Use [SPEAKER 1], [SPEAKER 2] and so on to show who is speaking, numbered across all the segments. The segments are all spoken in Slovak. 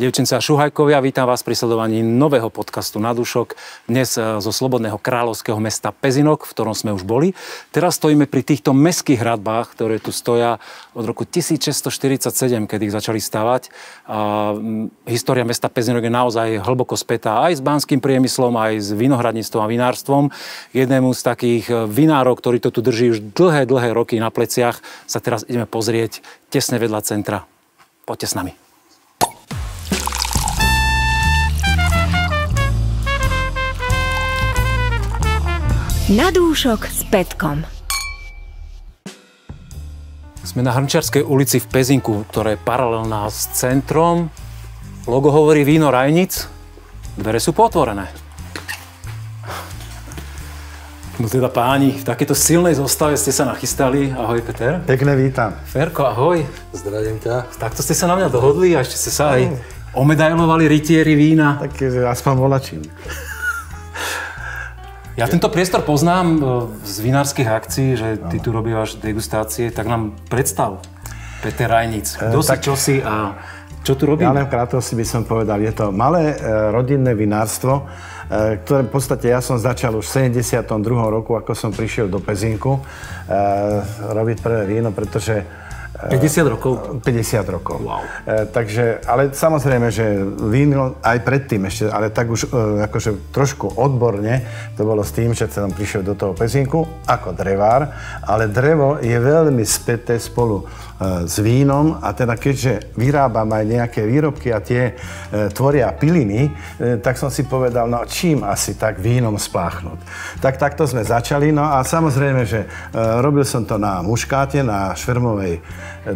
[SPEAKER 1] Devčence a šuhajkovia, vítam vás pri sledovaní nového podcastu Na dušok. Dnes e, zo slobodného kráľovského mesta Pezinok, v ktorom sme už boli. Teraz stojíme pri týchto meských hradbách, ktoré tu stoja od roku 1647, kedy ich začali stavať. A, m, história mesta Pezinok je naozaj hlboko spätá aj s banským priemyslom, aj s vinohradníctvom a vinárstvom. Jednému z takých e, vinárov, ktorý to tu drží už dlhé, dlhé roky na pleciach, sa teraz ideme pozrieť tesne vedľa centra. Poďte s nami.
[SPEAKER 2] Na dúšok s Petkom.
[SPEAKER 1] Sme na Hrnčiarskej ulici v Pezinku, ktorá je paralelná s centrom. Logo hovorí víno Rajnic. Dvere sú potvorené. No teda páni, v takéto silnej zostave ste sa nachystali. Ahoj Peter.
[SPEAKER 3] Pekne vítam.
[SPEAKER 1] Ferko, ahoj.
[SPEAKER 3] Zdravím ťa.
[SPEAKER 1] Takto ste sa na mňa dohodli a ešte ste sa aj omedailovali rytieri vína.
[SPEAKER 3] Tak aspoň volačím.
[SPEAKER 1] Ja tento priestor poznám e, z vinárskych akcií, že ty tu robíš degustácie, tak nám predstav Peter Rajnic. Kto si,
[SPEAKER 3] tak-
[SPEAKER 1] čo si a čo tu robí?
[SPEAKER 3] Ja len krátkosti by som povedal, je to malé e, rodinné vinárstvo, e, ktoré v podstate ja som začal už v 72. roku, ako som prišiel do Pezinku, e, robiť prvé víno, pretože
[SPEAKER 1] 50 rokov.
[SPEAKER 3] 50 rokov.
[SPEAKER 1] Wow.
[SPEAKER 3] E, takže, ale samozrejme, že víno aj predtým ešte, ale tak už e, akože trošku odborne, to bolo s tým, že som prišiel do toho pezinku ako drevár, ale drevo je veľmi späté spolu e, s vínom a teda keďže vyrábam aj nejaké výrobky a tie tvoria piliny, tak som si povedal, no čím asi tak vínom spláchnuť. Tak takto sme začali, no a samozrejme, že robil som to na muškáte, na švermovej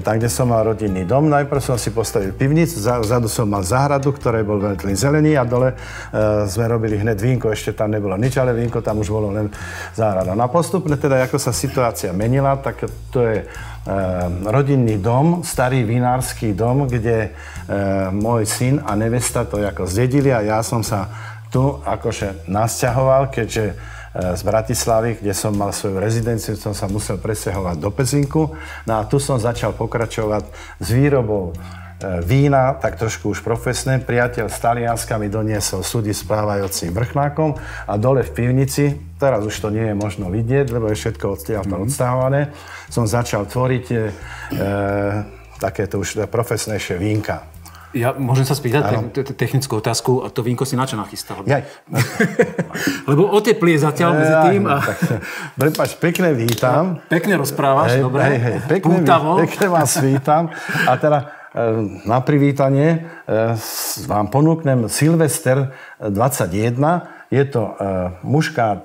[SPEAKER 3] tam, kde som mal rodinný dom. Najprv som si postavil pivnicu, za- vzadu som mal záhradu, ktoré bol veľmi zelený a dole e, sme robili hneď vínko, ešte tam nebolo nič, ale vínko tam už bolo len záhrada. No a postupne teda, ako sa situácia menila, tak to je e, rodinný dom, starý vinársky dom, kde e, môj syn a nevesta to ako zdedili a ja som sa tu akože nasťahoval, keďže z Bratislavy, kde som mal svoju rezidenciu, som sa musel presťahovať do Pezinku. No a tu som začal pokračovať s výrobou e, vína, tak trošku už profesné. Priateľ z Talianska mi doniesol súdy s plávajúcim vrchnákom a dole v pivnici, teraz už to nie je možno vidieť, lebo je všetko odtiaľ mm odstahované, som začal tvoriť e, e, takéto už profesnejšie vínka.
[SPEAKER 1] Ja môžem sa spýtať te- te- technickú otázku a to vínko si na čo nachystal?
[SPEAKER 3] Jaj.
[SPEAKER 1] Lebo oteplie zatiaľ medzi tým a
[SPEAKER 3] Tak, Prepač, pekne vítam.
[SPEAKER 1] pekne rozprávaš, dobre?
[SPEAKER 3] hej, hej, pekne,
[SPEAKER 1] Pútavo.
[SPEAKER 3] ví- pekne vás vítam. A teda e, na privítanie e, s- vám ponúknem Silvester 21. Je to e, muška e,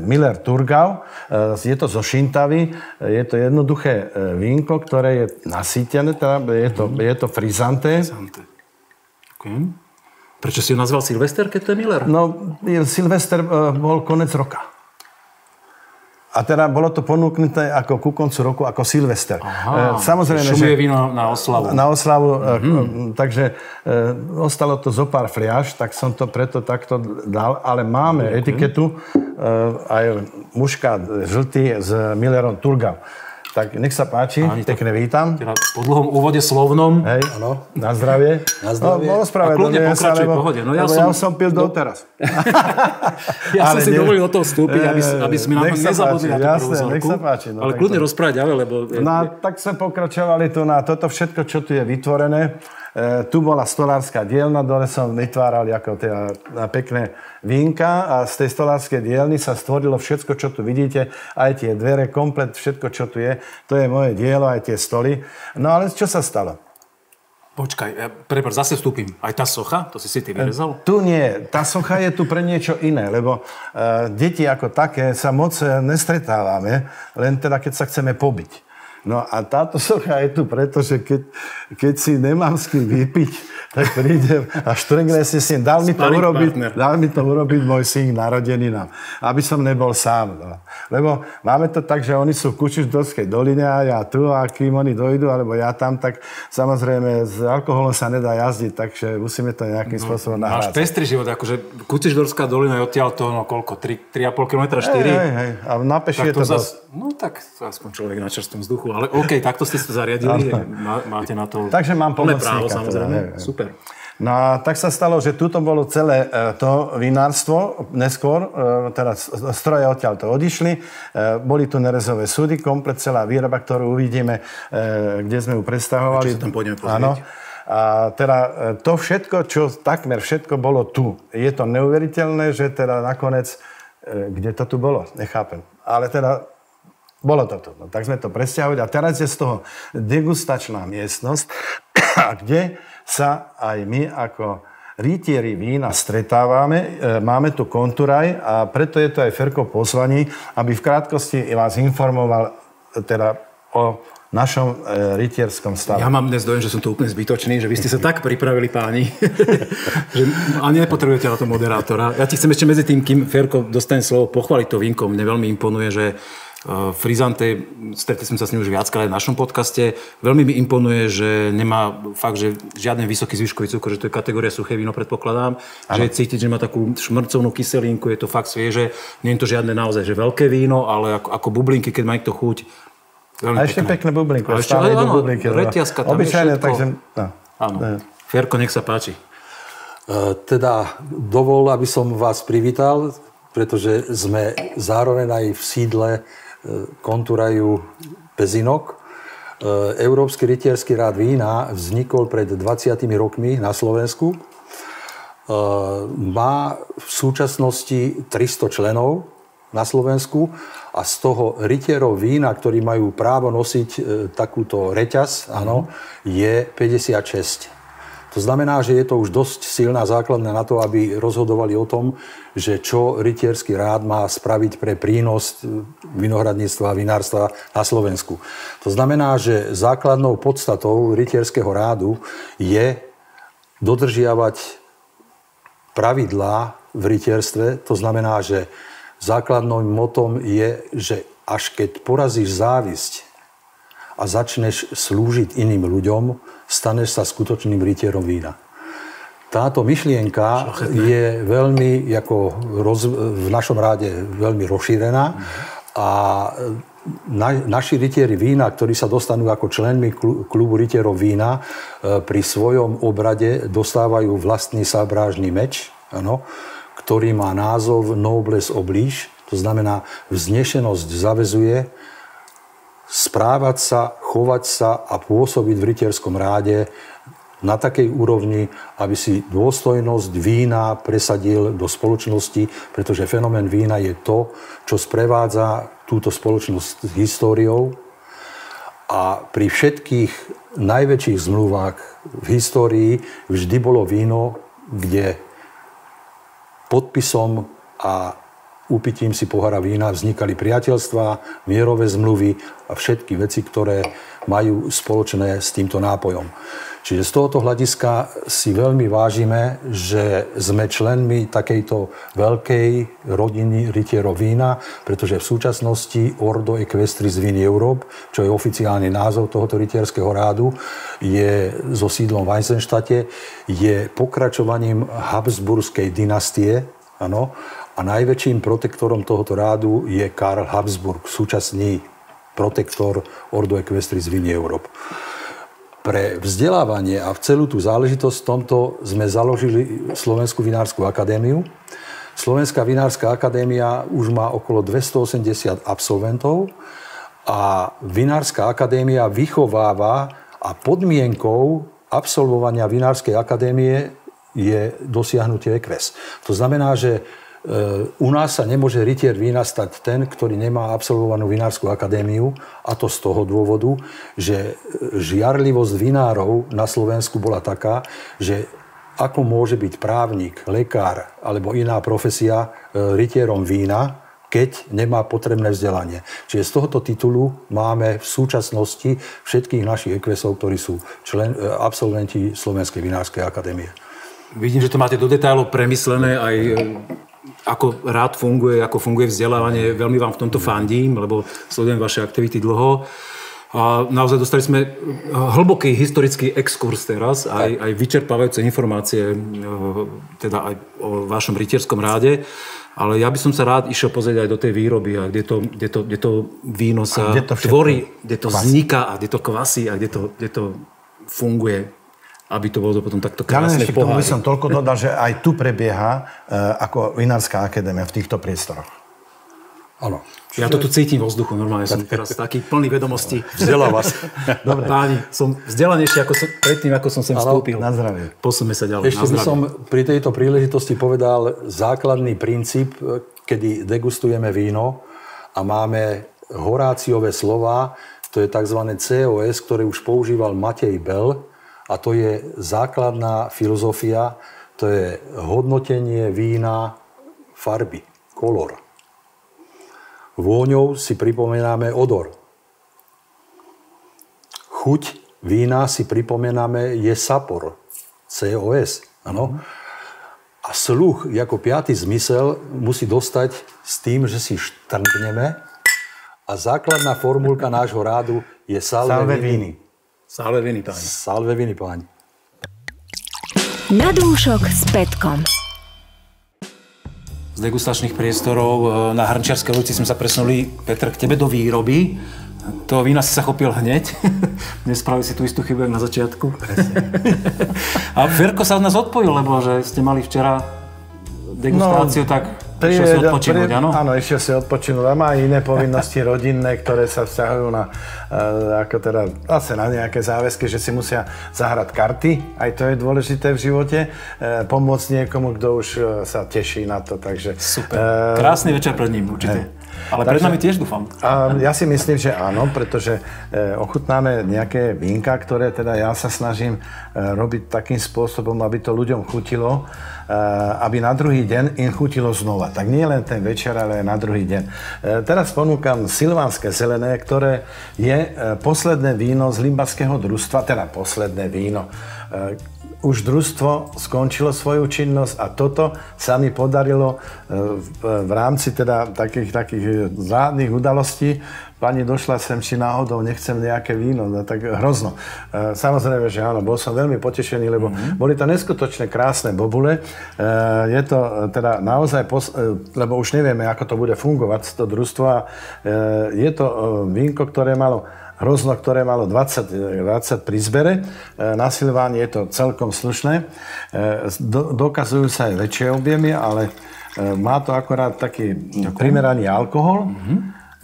[SPEAKER 3] Miller Turgau, e, je to zo Šintavy, je to jednoduché e, vínko, ktoré je nasýtené, teda je to, je to frizanté.
[SPEAKER 1] Okay. Prečo si ho nazval Silvester, keď to je Miller?
[SPEAKER 3] No, Silvester e, bol konec roka. A teda bolo to ponúknuté ako ku koncu roku, ako Silvester.
[SPEAKER 1] Aha,
[SPEAKER 3] E, Samozrejme,
[SPEAKER 1] šumie
[SPEAKER 3] že
[SPEAKER 1] víno na oslavu.
[SPEAKER 3] na oslavu, mm-hmm. takže e, ostalo to zo pár fliaž, tak som to preto takto dal, ale máme okay. etiketu e, aj muška žltý s Millerom Turgau. Tak nech sa páči,
[SPEAKER 1] to-
[SPEAKER 3] pekne vítam.
[SPEAKER 1] Teda po dlhom úvode slovnom.
[SPEAKER 3] Hej, áno, na zdravie.
[SPEAKER 4] Na zdravie.
[SPEAKER 3] No,
[SPEAKER 1] A kľudne pokračuj, pohode. No ja
[SPEAKER 3] lebo
[SPEAKER 1] som-
[SPEAKER 3] ja som pil doteraz.
[SPEAKER 1] Ja som
[SPEAKER 3] Ale
[SPEAKER 1] si
[SPEAKER 3] nie.
[SPEAKER 1] dovolil do toho vstúpiť, aby,
[SPEAKER 3] Eh,
[SPEAKER 1] aby sme na to nezabudli
[SPEAKER 3] páči,
[SPEAKER 1] na tú
[SPEAKER 3] jasné, nech sa páči, no,
[SPEAKER 1] Ale kľudne
[SPEAKER 3] to-
[SPEAKER 1] rozprávať ďalej, lebo...
[SPEAKER 3] No tak sme pokračovali tu na toto všetko, čo tu je vytvorené. E, tu bola stolárska dielna, dole som vytváral ako teda pekné vínka a z tej stolárskej dielny sa stvorilo všetko, čo tu vidíte, aj tie dvere, komplet všetko, čo tu je. To je moje dielo, aj tie stoly. No ale čo sa stalo?
[SPEAKER 1] Počkaj, ja, prepáč, zase vstúpim. Aj tá socha, to si si ty vyrezal?
[SPEAKER 3] Tu nie. Tá socha je tu pre niečo iné, lebo uh, deti ako také sa moc nestretávame, len teda keď sa chceme pobiť. No a táto socha je tu preto, že keď, keď si nemám s kým vypiť, tak prídem a štrngne si s ním. Dal mi, to urobiť, dal mi to urobiť môj syn narodený nám, aby som nebol sám. No. Lebo máme to tak, že oni sú v Kučišdorskej doline a ja tu a kým oni dojdu, alebo ja tam, tak samozrejme s alkoholom sa nedá jazdiť, takže musíme to nejakým spôsobom
[SPEAKER 1] Máš
[SPEAKER 3] nahrať.
[SPEAKER 1] pestrý život, akože Kuciždorská dolina je odtiaľ to, no koľko, 3, 3,5 km, 4?
[SPEAKER 3] Hej, hej, hej. A na peši
[SPEAKER 1] Tak
[SPEAKER 3] je
[SPEAKER 1] to
[SPEAKER 3] to
[SPEAKER 1] zas, no tak aspoň človek na čerstvom vzduchu, ale OK, takto ste to zariadili, má, máte na to
[SPEAKER 3] Takže mám
[SPEAKER 1] plné právo,
[SPEAKER 3] teda,
[SPEAKER 1] samozrejme,
[SPEAKER 3] hej.
[SPEAKER 1] super.
[SPEAKER 3] No a tak sa stalo, že tuto bolo celé e, to vinárstvo, neskôr, e, teda stroje odtiaľ to odišli, e, boli tu nerezové súdy, komplet celá výroba, ktorú uvidíme, kde sme ju predstavovali.
[SPEAKER 1] Sa tam pôjdeme pozrieť.
[SPEAKER 3] Áno. A teda to všetko, čo takmer všetko bolo tu. Je to neuveriteľné, že teda nakoniec, kde to tu bolo, nechápem. Ale teda bolo to tu. No, tak sme to presťahovali a teraz je z toho degustačná miestnosť, kde sa aj my ako rytieri vína stretávame. E, máme tu konturaj a preto je to aj Ferko pozvaní, aby v krátkosti vás informoval e, teda o našom e, rytierskom stave.
[SPEAKER 1] Ja mám dnes dojem, že som tu úplne zbytočný, že vy ste sa tak pripravili páni, že ani nepotrebujete na to moderátora. Ja ti chcem ešte medzi tým, kým Ferko dostane slovo, pochváliť to vínko. Mne veľmi imponuje, že Frizante, stretli sme sa s ním už viackrát v našom podcaste. Veľmi mi imponuje, že nemá fakt, že žiadny vysoký zvyškový cukor, že to je kategória suché víno, predpokladám. Ano. Že je cítiť, že má takú šmrcovnú kyselinku, je to fakt svieže. Nie je to žiadne naozaj, že veľké víno, ale ako, ako bublinky, keď má niekto chuť.
[SPEAKER 3] Veľmi a ešte pekné, pekné bublinky. A
[SPEAKER 1] ešte, ale áno, bublinky, reťazka tam
[SPEAKER 3] Obyčajne, takže... No.
[SPEAKER 1] Áno. Ferko, nech sa páči.
[SPEAKER 4] Uh, teda dovol, aby som vás privítal, pretože sme zároveň aj v sídle kontúrajú Pezinok. E, Európsky rytierský rád vína vznikol pred 20 rokmi na Slovensku. E, má v súčasnosti 300 členov na Slovensku a z toho rytierov vína, ktorí majú právo nosiť e, takúto reťaz, áno, je 56. To znamená, že je to už dosť silná základná na to, aby rozhodovali o tom, že čo rytierský rád má spraviť pre prínos vinohradníctva a vinárstva na Slovensku. To znamená, že základnou podstatou rytierského rádu je dodržiavať pravidlá v rytierstve. To znamená, že základným motom je, že až keď porazíš závisť a začneš slúžiť iným ľuďom, staneš sa skutočným rytierom vína. Táto myšlienka je veľmi ako roz, v našom ráde veľmi rozšírená a na, naši rytieri vína, ktorí sa dostanú ako členmi klubu rytierov vína, e, pri svojom obrade dostávajú vlastný sabrážny meč, ano, ktorý má názov Nobles oblíž, to znamená vznešenosť zavezuje, správať sa, chovať sa a pôsobiť v rytierskom ráde na takej úrovni, aby si dôstojnosť vína presadil do spoločnosti, pretože fenomén vína je to, čo sprevádza túto spoločnosť s históriou. A pri všetkých najväčších zmluvách v histórii vždy bolo víno, kde podpisom a úpitím si pohára vína vznikali priateľstva, mierové zmluvy a všetky veci, ktoré majú spoločné s týmto nápojom. Čiže z tohoto hľadiska si veľmi vážime, že sme členmi takejto veľkej rodiny rytierov vína, pretože v súčasnosti Ordo Equestris Vini Europe, čo je oficiálny názov tohoto rytierského rádu, je so sídlom v Weissenštate, je pokračovaním Habsburskej dynastie, ano, a najväčším protektorom tohoto rádu je Karl Habsburg, súčasný protektor Ordo Equestris Vini Europe. Pre vzdelávanie a v celú tú záležitosť v tomto sme založili Slovenskú vinárskú akadémiu. Slovenská vinárska akadémia už má okolo 280 absolventov a Vinárska akadémia vychováva a podmienkou absolvovania Vinárskej akadémie je dosiahnutie EQUES. To znamená, že u nás sa nemôže rytier vína stať ten, ktorý nemá absolvovanú vinárskú akadémiu a to z toho dôvodu, že žiarlivosť vinárov na Slovensku bola taká, že ako môže byť právnik, lekár alebo iná profesia e, rytierom vína, keď nemá potrebné vzdelanie. Čiže z tohoto titulu máme v súčasnosti všetkých našich ekvesov, ktorí sú člen, e, absolventi Slovenskej vinárskej akadémie.
[SPEAKER 1] Vidím, že to máte do detailov premyslené aj ako rád funguje, ako funguje vzdelávanie. Veľmi vám v tomto fandím, lebo sledujem vaše aktivity dlho. A naozaj dostali sme hlboký historický exkurs teraz, aj, aj vyčerpávajúce informácie e, teda aj o vašom rytierskom ráde. Ale ja by som sa rád išiel pozrieť aj do tej výroby a kde to, kde to, kde to víno sa kde to tvorí, kde to vzniká a kde to kvasí a kde to, kde to funguje aby to bolo potom takto
[SPEAKER 3] Ja
[SPEAKER 1] krásne
[SPEAKER 3] ešte k tomu by
[SPEAKER 1] pohári.
[SPEAKER 3] som toľko dodal, že aj tu prebieha e, ako Vinárska akadémia v týchto priestoroch.
[SPEAKER 4] Áno.
[SPEAKER 1] Ja to tu cítim vo vzduchu, normálne som teraz taký plný vedomostí.
[SPEAKER 4] Vzdeláva sa.
[SPEAKER 1] Dobre. Páni, som vzdelanejší ako som, predtým, ako som sem vstúpil.
[SPEAKER 3] Na zdravie.
[SPEAKER 1] Posuňme sa ďalej.
[SPEAKER 4] Ešte by som pri tejto príležitosti povedal základný princíp, e, kedy degustujeme víno a máme Horáciové slova, to je tzv. COS, ktoré už používal Matej Bell a to je základná filozofia, to je hodnotenie vína farby, kolor. Vôňou si pripomíname odor. Chuť vína si pripomíname je sapor, COS. Áno. A sluch ako piatý zmysel musí dostať s tým, že si štrngneme a základná formulka nášho rádu je salve,
[SPEAKER 3] Salve
[SPEAKER 4] vini.
[SPEAKER 1] Salve viny, páni.
[SPEAKER 4] Salve vini, páni.
[SPEAKER 2] Na dúšok s Petkom.
[SPEAKER 1] Z degustačných priestorov e, na Hrnčiarskej ulici sme sa presunuli, Petr, k tebe do výroby. To vína si sa chopil hneď. Nespravil si tú istú chybu, jak na začiatku. A Ferko sa od nás odpojil, lebo že ste mali včera degustáciu, tak išiel si odpočinúť, áno?
[SPEAKER 3] Áno, išiel si odpočinúť. A má iné povinnosti rodinné, ktoré sa vzťahujú na, uh, ako teda, zase na nejaké záväzky, že si musia zahrať karty. Aj to je dôležité v živote. Uh, pomôcť niekomu, kto už uh, sa teší na to. Takže,
[SPEAKER 1] Super.
[SPEAKER 3] eh,
[SPEAKER 1] Krásny večer pred ním, určite. Ale pred
[SPEAKER 3] Takže-
[SPEAKER 1] nami tiež dúfam.
[SPEAKER 3] A ja si myslím, že áno, pretože e, ochutnáme nejaké vínka, ktoré teda ja sa snažím e, robiť takým spôsobom, aby to ľuďom chutilo, aby na druhý deň im chutilo znova. Tak nie len ten večer, ale aj na druhý deň. E, teraz ponúkam silvánske zelené, ktoré je e, posledné víno z limbaského družstva, teda posledné víno. Už družstvo skončilo svoju činnosť a toto sa mi podarilo v, rámci teda takých, takých zrádnych udalostí. Pani došla sem, či náhodou nechcem nejaké víno, no, tak hrozno. E, Samozrejme, že áno, bol som veľmi potešený, lebo mm-hmm. boli to neskutočne krásne bobule. E, Je to e, teda naozaj, pos- e, lebo už nevieme, ako to bude fungovať, to družstvo. a, e, Je to vínko, ktoré malo hrozno, ktoré malo 20, 20 pri zbere. Na Silváne je to celkom slušné. Do, dokazujú sa aj väčšie objemy, ale má to akorát taký primeraný alkohol.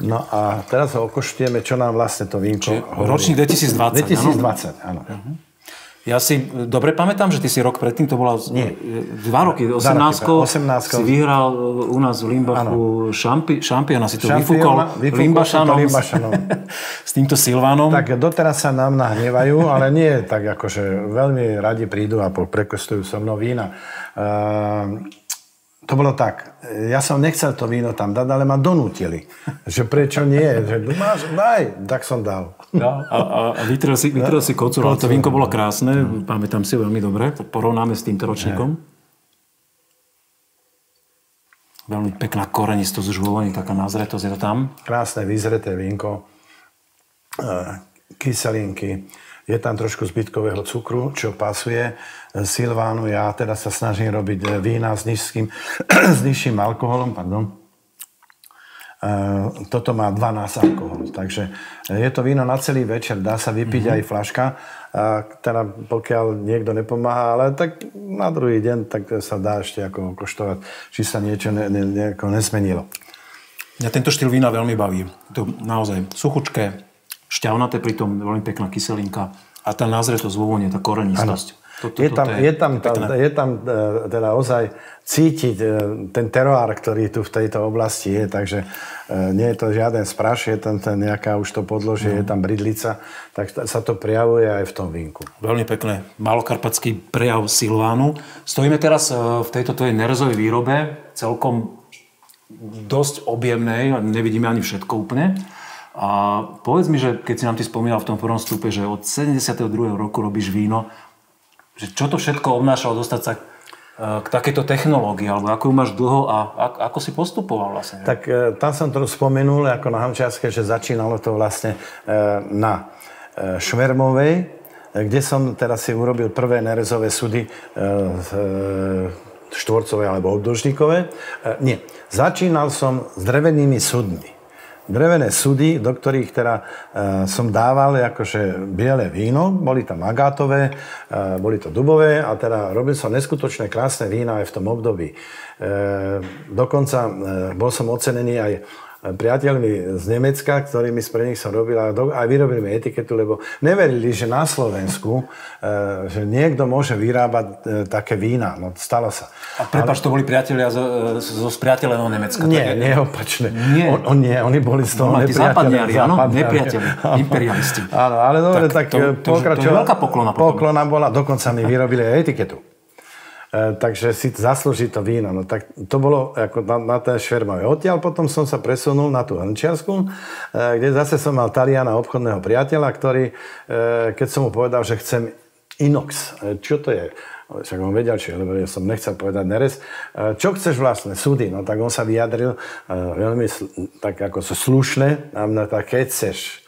[SPEAKER 3] No a teraz ho okoštujeme, čo nám vlastne to vínko hovorí.
[SPEAKER 1] Ročník 2020,
[SPEAKER 3] 2020, áno.
[SPEAKER 1] Ja si dobre pamätám, že ty si rok predtým, to bola
[SPEAKER 3] Nie.
[SPEAKER 1] dva roky, 18
[SPEAKER 3] roky, 18
[SPEAKER 1] si vyhral u nás v Limbachu šampi, šampiona, si to vyfúkol Limbašanom,
[SPEAKER 3] to Limbašanom.
[SPEAKER 1] s týmto Silvánom.
[SPEAKER 3] Tak doteraz sa nám nahnevajú, ale nie tak akože veľmi radi prídu a prekostujú so mnou vína. Uh, to bolo tak, ja som nechcel to víno tam dať, ale ma donútili. Že prečo nie? Že máš, daj, tak som dal.
[SPEAKER 1] No, a, a, a vytrel si, vytrel si kocúr, ale to vínko bolo krásne, pamätám si veľmi dobre, porovnáme s týmto ročníkom. Veľmi pekná vo voni, taká nazretosť je to tam.
[SPEAKER 3] Krásne vyzreté vínko, uh, kyselinky, je tam trošku zbytkového cukru, čo pasuje Silvánu. Ja teda sa snažím robiť eh, vína s, nízkym, s nižším alkoholom, pardon. Uh, toto má 12 alkohol, takže je to víno na celý večer, dá sa vypiť mm-hmm. aj flaška, a teda pokiaľ niekto nepomáha, ale tak na druhý deň tak sa dá ešte ako koštovať, či sa niečo ne, ne, nejako nezmenilo.
[SPEAKER 1] Mňa tento štýl vína veľmi baví. To naozaj suchučké, šťavnaté, pritom veľmi pekná kyselinka a tá názretosť vo vône, tá korenistosť. Toto-
[SPEAKER 3] Je tam,
[SPEAKER 1] toto
[SPEAKER 3] je tam, tá, je tam e, teda ozaj cítiť e, ten teroár, ktorý tu v tejto oblasti je, takže e, nie je to žiaden spraš, je tam ten nejaká už to podložie, je tam bridlica, tak sa to prejavuje aj v tom vínku.
[SPEAKER 1] Veľmi pekné. Malokarpatský prejav Silvánu. Stojíme teraz v tejto tvojej nerezovej výrobe, celkom dosť objemnej, nevidíme ani všetko úplne. A povedz mi, že keď si nám ty spomínal v tom prvom stupe, že od 72. roku robíš víno, že čo to všetko obnášalo dostať sa e, k takejto technológii, alebo ako ju máš dlho a ak- ako si postupoval vlastne?
[SPEAKER 3] Tak e, tam som to spomenul ako na Hančiarske, že začínalo to vlastne e, na Švermovej, kde som teda si urobil prvé nerezové sudy štvorcové alebo obdĺžnikové. Nie, začínal som s drevenými sudmi. Drevené sudy, do ktorých teda e, som dával akože biele víno, boli tam agátové, e, boli to dubové a teda robil som neskutočné krásne vína aj v tom období. E, dokonca e, bol som ocenený aj priateľmi z Nemecka, ktorými pre nich som robil a aj vyrobili mi etiketu, lebo neverili, že na Slovensku, e, že niekto môže vyrábať e, také vína. No stalo sa.
[SPEAKER 1] A prepáč, Ale... to boli priatelia zo, zo spriateľeného Nemecka?
[SPEAKER 3] Nie, tak... nie, opačne. Nie. On, on, nie, oni boli z toho no,
[SPEAKER 1] nepriateľi. áno, nepriateľi, imperialisti.
[SPEAKER 3] Áno, ale dobre, tak, tak to, to,
[SPEAKER 1] to, to je veľká poklona.
[SPEAKER 3] Potom. Poklona bola, dokonca mi vyrobili etiketu. E, takže si zaslúži to víno. No tak to bolo ako na, na ten švermavý. Odtiaľ potom som sa presunul na tú Hrnčiarsku, e, kde zase som mal Taliana, obchodného priateľa, ktorý, e, keď som mu povedal, že chcem inox, čo to je? Však on vedel, čo lebo ja som nechcel povedať neres. Čo chceš vlastne? Súdy. No tak on sa vyjadril veľmi tak ako slušne. A mňa tak, keď chceš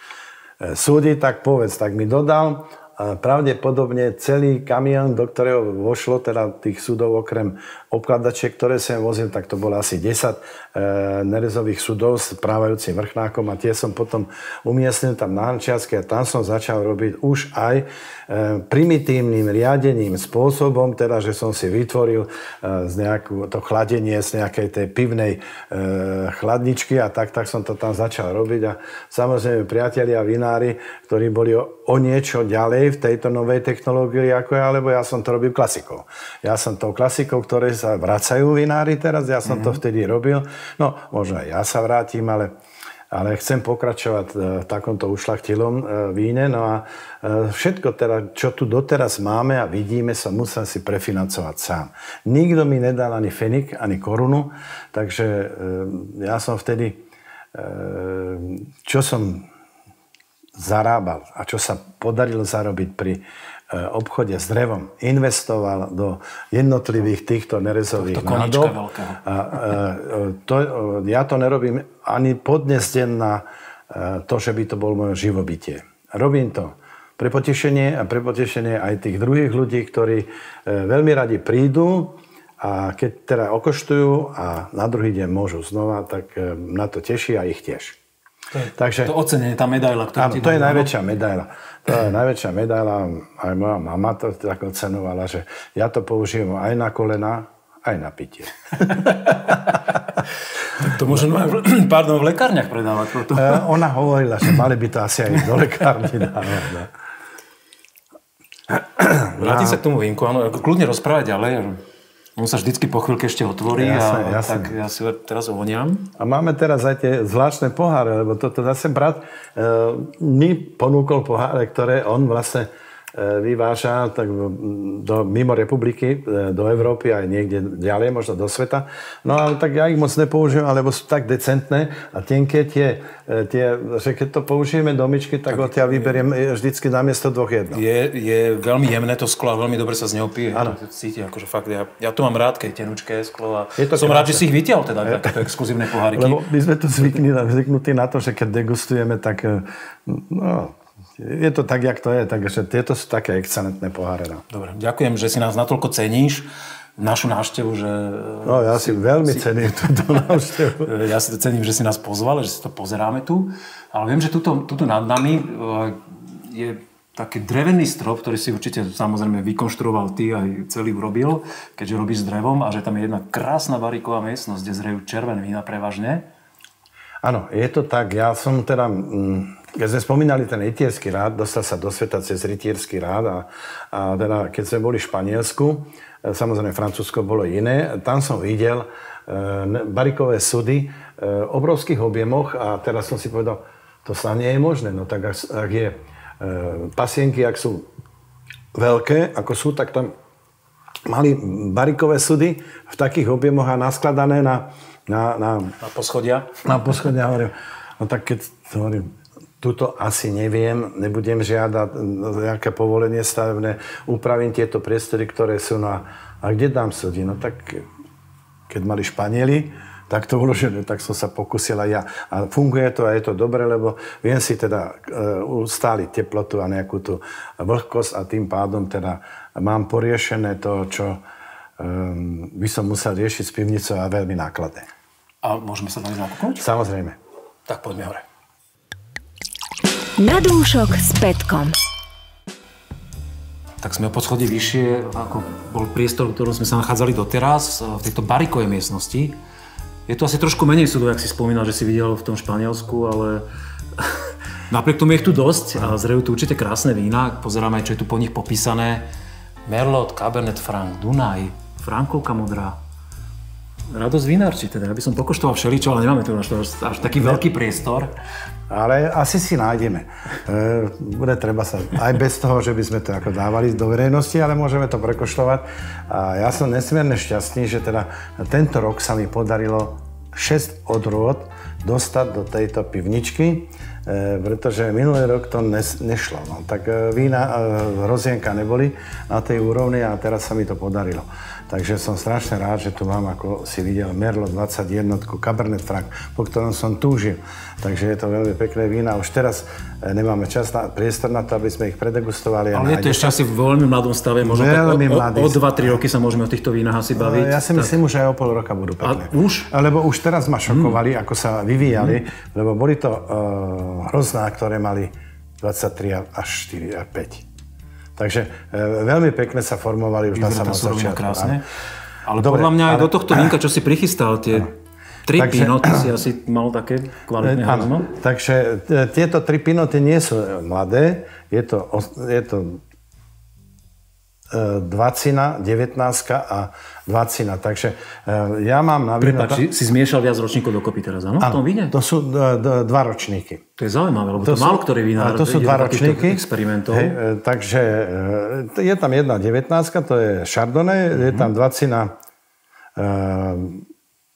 [SPEAKER 3] súdy, tak povedz. Tak mi dodal, pravdepodobne celý kamión, do ktorého vošlo teda tých súdov okrem obkladačiek, ktoré som vozil, tak to bolo asi 10 e, nerezových súdov s právajúcim vrchnákom a tie som potom umiestnil tam na Hančiarske a tam som začal robiť už aj e, primitívnym riadením spôsobom, teda, že som si vytvoril e, z nejakú, to chladenie z nejakej tej pivnej e, chladničky a tak, tak som to tam začal robiť a samozrejme priatelia vinári, ktorí boli o, o niečo ďalej v tejto novej technológii ako ja, lebo ja som to robil klasikou. Ja som tou klasikou, ktoré sa vracajú vinári teraz, ja som mm-hmm. to mhm. vtedy robil. No, možno aj ja sa vrátim, ale, ale chcem pokračovať e, v takomto ušlachtilom e, víne. No a e, všetko teda, čo tu doteraz máme a vidíme, sa musím si prefinancovať sám. Nikto mi nedal ani fenik, ani korunu, takže ja som vtedy, čo som zarábal a čo sa podarilo zarobiť pri E, obchode s drevom investoval do jednotlivých týchto nerezových nádob. A, a, e, to, ja to nerobím ani podnes deň na e, to, že by to bol moje živobytie. Robím to pre potešenie a pre potešenie aj tých druhých ľudí, ktorí veľmi radi prídu a keď teda okoštujú a na druhý deň môžu znova, tak na to teší a ich tiež.
[SPEAKER 1] To je, Takže, to ocenenie, tá medaila,
[SPEAKER 3] ktorú áno, ti to je najväčšia medaila. To je najväčšia medaila. Aj moja mama to tak ocenovala, že ja to použijem aj na kolena, aj na pitie.
[SPEAKER 1] tak to možno aj pardon, v lekárniach predávať. Toto.
[SPEAKER 3] Uh, ona hovorila, že mali by to asi aj do lekárny dávať. No.
[SPEAKER 1] Vrátim sa k tomu vínku, áno, kľudne rozprávať ďalej. On sa vždycky po chvíľke ešte otvorí jasne, a jasne. tak ja si teraz ovoniam.
[SPEAKER 3] A máme teraz aj tie zvláštne poháre, lebo toto zase brat e, mi ponúkol poháre, ktoré on vlastne vyváža tak do, mimo republiky, e, do Európy aj niekde ďalej, možno do sveta. No ale tak ja ich moc nepoužijem, alebo sú tak decentné a tenké tie, e, tie že keď to použijeme do myčky, tak, tak odtiaľ vyberiem vždycky namiesto dvoch jedno.
[SPEAKER 1] Je, je veľmi jemné to sklo a veľmi dobre sa z neho pije. Ano. To akože fakt, ja, ja to mám rád, keď tenučké sklo a je to som krásne. rád, že si ich vytiaľ teda, je. takéto exkluzívne poháriky.
[SPEAKER 3] Lebo my sme tu zvyknutí na to, že keď degustujeme, tak no, je to tak, jak to je, takže tieto sú také excelentné poháre. No.
[SPEAKER 1] Dobre, ďakujem, že si nás natoľko ceníš našu návštevu, že...
[SPEAKER 3] No, ja si, si veľmi si, cením túto návštevu.
[SPEAKER 1] Ja si to cením, že si nás pozval, že si to pozeráme tu. Ale viem, že tuto, tuto nad nami e, je taký drevený strop, ktorý si určite samozrejme vykonštruoval ty aj celý urobil, keďže robíš s drevom a že tam je jedna krásna bariková miestnosť, kde zrejú červené vína prevažne.
[SPEAKER 3] Áno, je to tak. Ja som teda... Mm, keď sme spomínali ten rytierský rád, dostal sa do sveta cez rytierský rád a, a teda keď sme boli v Španielsku, e, samozrejme Francúzsko bolo iné, tam som videl e, barikové sudy e, obrovských objemoch a teraz som si povedal, to sa nie je možné. No tak ak, ak je e, pasienky, ak sú veľké, ako sú, tak tam mali barikové sudy v takých objemoch a naskladané na, na, na,
[SPEAKER 1] na poschodia.
[SPEAKER 3] Na poschodia, hovorím. No tak keď hovorím, Tuto asi neviem, nebudem žiadať nejaké povolenie stavebné, upravím tieto priestory, ktoré sú na... A kde dám súdi? No tak, keď mali Španieli, tak to uložené, tak som sa pokusil aj ja. A funguje to a je to dobre, lebo viem si teda uh, ustáliť teplotu a nejakú tú vlhkosť a tým pádom teda mám poriešené to, čo um, by som musel riešiť s pivnicou a veľmi nákladné.
[SPEAKER 1] A môžeme sa tam nakúknúť?
[SPEAKER 3] Samozrejme.
[SPEAKER 1] Tak poďme hore.
[SPEAKER 2] Na dúšok s Petkom.
[SPEAKER 1] Tak sme o poschodí vyššie, ako bol priestor, v ktorom sme sa nachádzali doteraz, v tejto barikovej miestnosti. Je to asi trošku menej súdov, jak si spomínal, že si videl v tom Španielsku, ale napriek tomu je ich tu dosť a zrejú tu určite krásne vína. Pozeráme, čo je tu po nich popísané. Merlot, Cabernet Franc, Dunaj, Frankovka modrá. Radosť vinárči teda. Ja by som pokoštoval všeličo, ale nemáme tu až, až taký veľký priestor.
[SPEAKER 3] Ale asi si nájdeme. E, bude treba sa, aj bez toho, že by sme to ako dávali do verejnosti, ale môžeme to prekoštovať. A ja som nesmierne šťastný, že teda tento rok sa mi podarilo 6 odrôd dostať do tejto pivničky, e, pretože minulý rok to nes, nešlo. No. Tak e, vína, e, rozienka neboli na tej úrovni a teraz sa mi to podarilo. Takže som strašne rád, že tu mám, ako si videl, Merlo 21, Cabernet Franc, po ktorom som túžil. Takže je to veľmi pekné vína. Už teraz e, nemáme čas na, priestor na to, aby sme ich predegustovali.
[SPEAKER 1] Ale je to ešte asi v veľmi mladom stave, možno veľmi tak o, o, o 2-3 roky sa môžeme o týchto vínach asi baviť.
[SPEAKER 3] Ja si
[SPEAKER 1] tak.
[SPEAKER 3] myslím, že aj o pol roka budú pekné.
[SPEAKER 1] A už?
[SPEAKER 3] Lebo už teraz ma šokovali, mm. ako sa vyvíjali, mm. lebo boli to uh, hrozná, ktoré mali 23 až 4 a 5. Takže e, veľmi pekne sa formovali už Vyzerá na samom začiatku.
[SPEAKER 1] krásne. Ale Dobre, podľa mňa ale... aj do tohto vínka, čo si prichystal, tie tri takže, pinoty si asi mal také kvalitné áno,
[SPEAKER 3] Takže e, tieto tri pinoty nie sú mladé, je to, je to e, dvacina, 19 a dvacina. Takže e, ja mám na.
[SPEAKER 1] Prepač, si zmiešal viac ročníkov dokopy teraz, áno? Víne?
[SPEAKER 3] to sú d- dva ročníky.
[SPEAKER 1] To je zaujímavé, lebo to, to málo ktorý vinár
[SPEAKER 3] To sú dva ročníky.
[SPEAKER 1] experimentov.
[SPEAKER 3] Hej, takže je tam jedna 19, to je Chardonnay, mm-hmm. je tam dvacina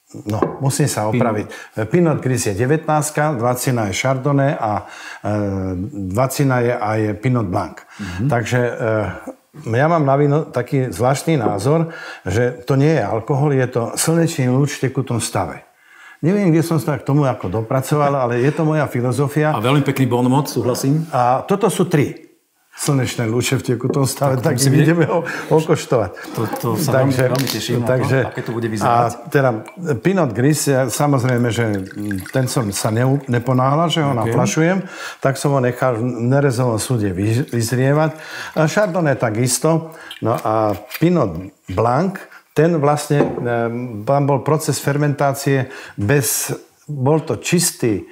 [SPEAKER 3] No, musím sa opraviť. Pinot, Gris je 19, 20 je Chardonnay a e, 20 je aj Pinot Blanc. Mm-hmm. Takže e, ja mám na víno taký zvláštny názor, že to nie je alkohol, je to slnečný lúč v tekutom stave. Neviem, kde som sa k tomu ako dopracoval, ale je to moja filozofia.
[SPEAKER 1] A veľmi pekný bonmot, súhlasím.
[SPEAKER 3] A toto sú tri slnečné lúče v tekutom stave, tak, tak ideme ho okoštovať.
[SPEAKER 1] To, to sa takže, veľmi, veľmi teším takže, to, aké to bude vyzerať. A
[SPEAKER 3] teda Pinot Gris, ja, samozrejme, že ten som sa ne, neponáhla, že ho okay. naplašujem, tak som ho nechal v nerezovom súde vyzrievať. A Chardonnay takisto. No a Pinot Blanc, ten vlastne, tam bol proces fermentácie bez, bol to čistý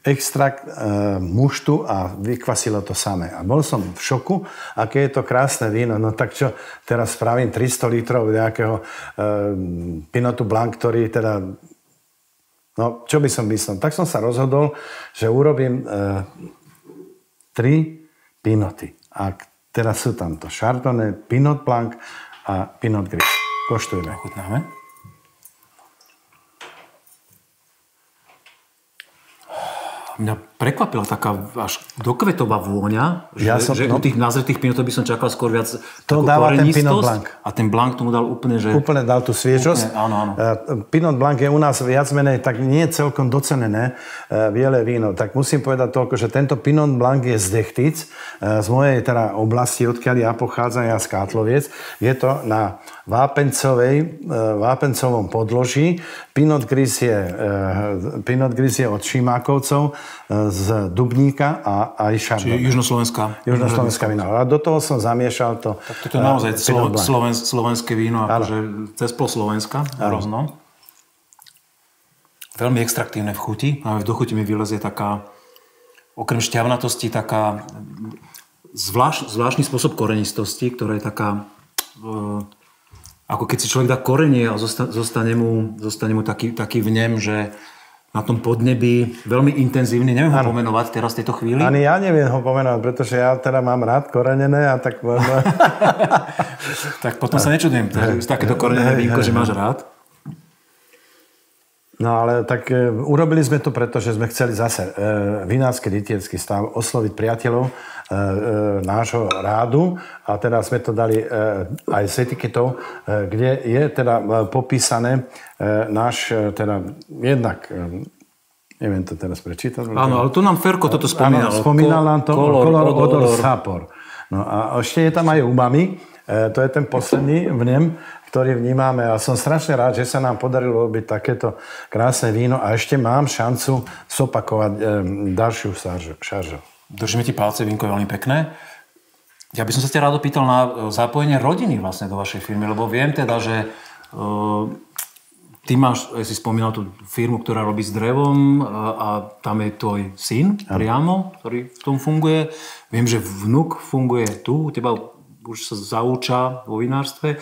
[SPEAKER 3] extrakt e, muštu a vykvasilo to samé. A bol som v šoku, aké je to krásne víno. No tak čo, teraz spravím 300 litrov nejakého e, Pinotu Blanc, ktorý teda... No, čo by som myslel? Tak som sa rozhodol, že urobím e, tri Pinoty. A teraz sú tam to Chardonnay, Pinot Blanc a Pinot Gris. Koštujeme.
[SPEAKER 1] Ochutnáme. Mňa prekvapila taká až dokvetová vôňa, že, ja som, že no, u tých nazretých pinotov by som čakal skôr viac
[SPEAKER 3] To dáva ten Pinot Blanc.
[SPEAKER 1] A ten Blanc tomu dal úplne, že...
[SPEAKER 3] Úplne dal tú sviežosť.
[SPEAKER 1] Úplne, áno, áno.
[SPEAKER 3] Uh, Pinot Blanc je u nás viac menej tak nie celkom docenené uh, biele víno. Tak musím povedať toľko, že tento Pinot Blanc je z Dechtic, uh, z mojej teda oblasti, odkiaľ ja pochádzam, ja z Kátloviec. Je to na vápencovej, vápencovom podloží. Pinot Gris je, Pinot Gris je od Šimákovcov z Dubníka a aj Šardonnay.
[SPEAKER 1] Čiže Južnoslovenská.
[SPEAKER 3] Južnoslovenská víno. A do toho som zamiešal to...
[SPEAKER 1] Tak toto je naozaj slo, sloven, slovenské víno, akože cez pol Slovenska, hrozno. Veľmi extraktívne v chuti. A v dochuti mi vylezie taká, okrem šťavnatosti, taká zvlášť, zvláštny spôsob korenistosti, ktorá je taká... E, ako keď si človek dá korenie a zostane mu, zostane mu taký, taký vnem, že na tom podnebí, veľmi intenzívny. Neviem ho pomenovať teraz v tejto chvíli.
[SPEAKER 3] Ani ja neviem ho pomenovať, pretože ja teda mám rád korenené a tak...
[SPEAKER 1] tak potom sa nečudujem, že takéto korenené vínko, že máš rád.
[SPEAKER 3] No ale tak e, urobili sme to, pretože sme chceli zase e, vinársky rytierský stav osloviť priateľov nášho rádu a teda sme to dali e, aj s etiketou, e, kde je teda e, popísané e, náš, e, teda jednak e, neviem to teraz prečítať.
[SPEAKER 1] Áno, ale tu nám Ferko toto spomínal.
[SPEAKER 3] Áno, spomínal nám to kolor, kolor odor, odor, sapor. No a ešte je tam aj umami, e, to je ten posledný v nem, ktorý vnímame a som strašne rád, že sa nám podarilo robiť takéto krásne víno a ešte mám šancu zopakovať e, ďalšiu šaržu.
[SPEAKER 1] Držíme ti palce, vínko je veľmi pekné. Ja by som sa ťa rád opýtal na e, zapojenie rodiny vlastne do vašej firmy, lebo viem teda, že uh, ty máš, si spomínal tú firmu, ktorá robí s drevom a, a tam je tvoj syn priamo, ktorý v tom funguje. Viem, že vnuk funguje tu, teba už sa zauča vo vinárstve.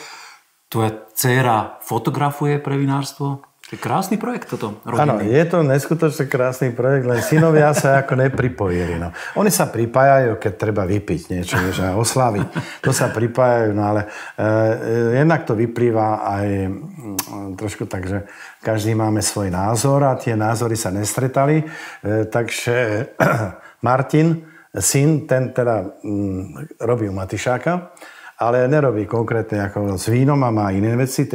[SPEAKER 1] Tvoja dcéra fotografuje pre vinárstvo. Krásny projekt toto.
[SPEAKER 3] Áno, je to neskutočne krásny projekt, len synovia sa ako nepripojili. No. Oni sa pripájajú, keď treba vypiť niečo, že oslaviť. To sa pripájajú, no ale e, jednak to vyplýva aj m, mm, trošku tak, že každý máme svoj názor a tie názory sa nestretali. E, takže Martin, syn, ten teda m, robí u Matišáka ale nerobí konkrétne ako s vínom a má iné veci,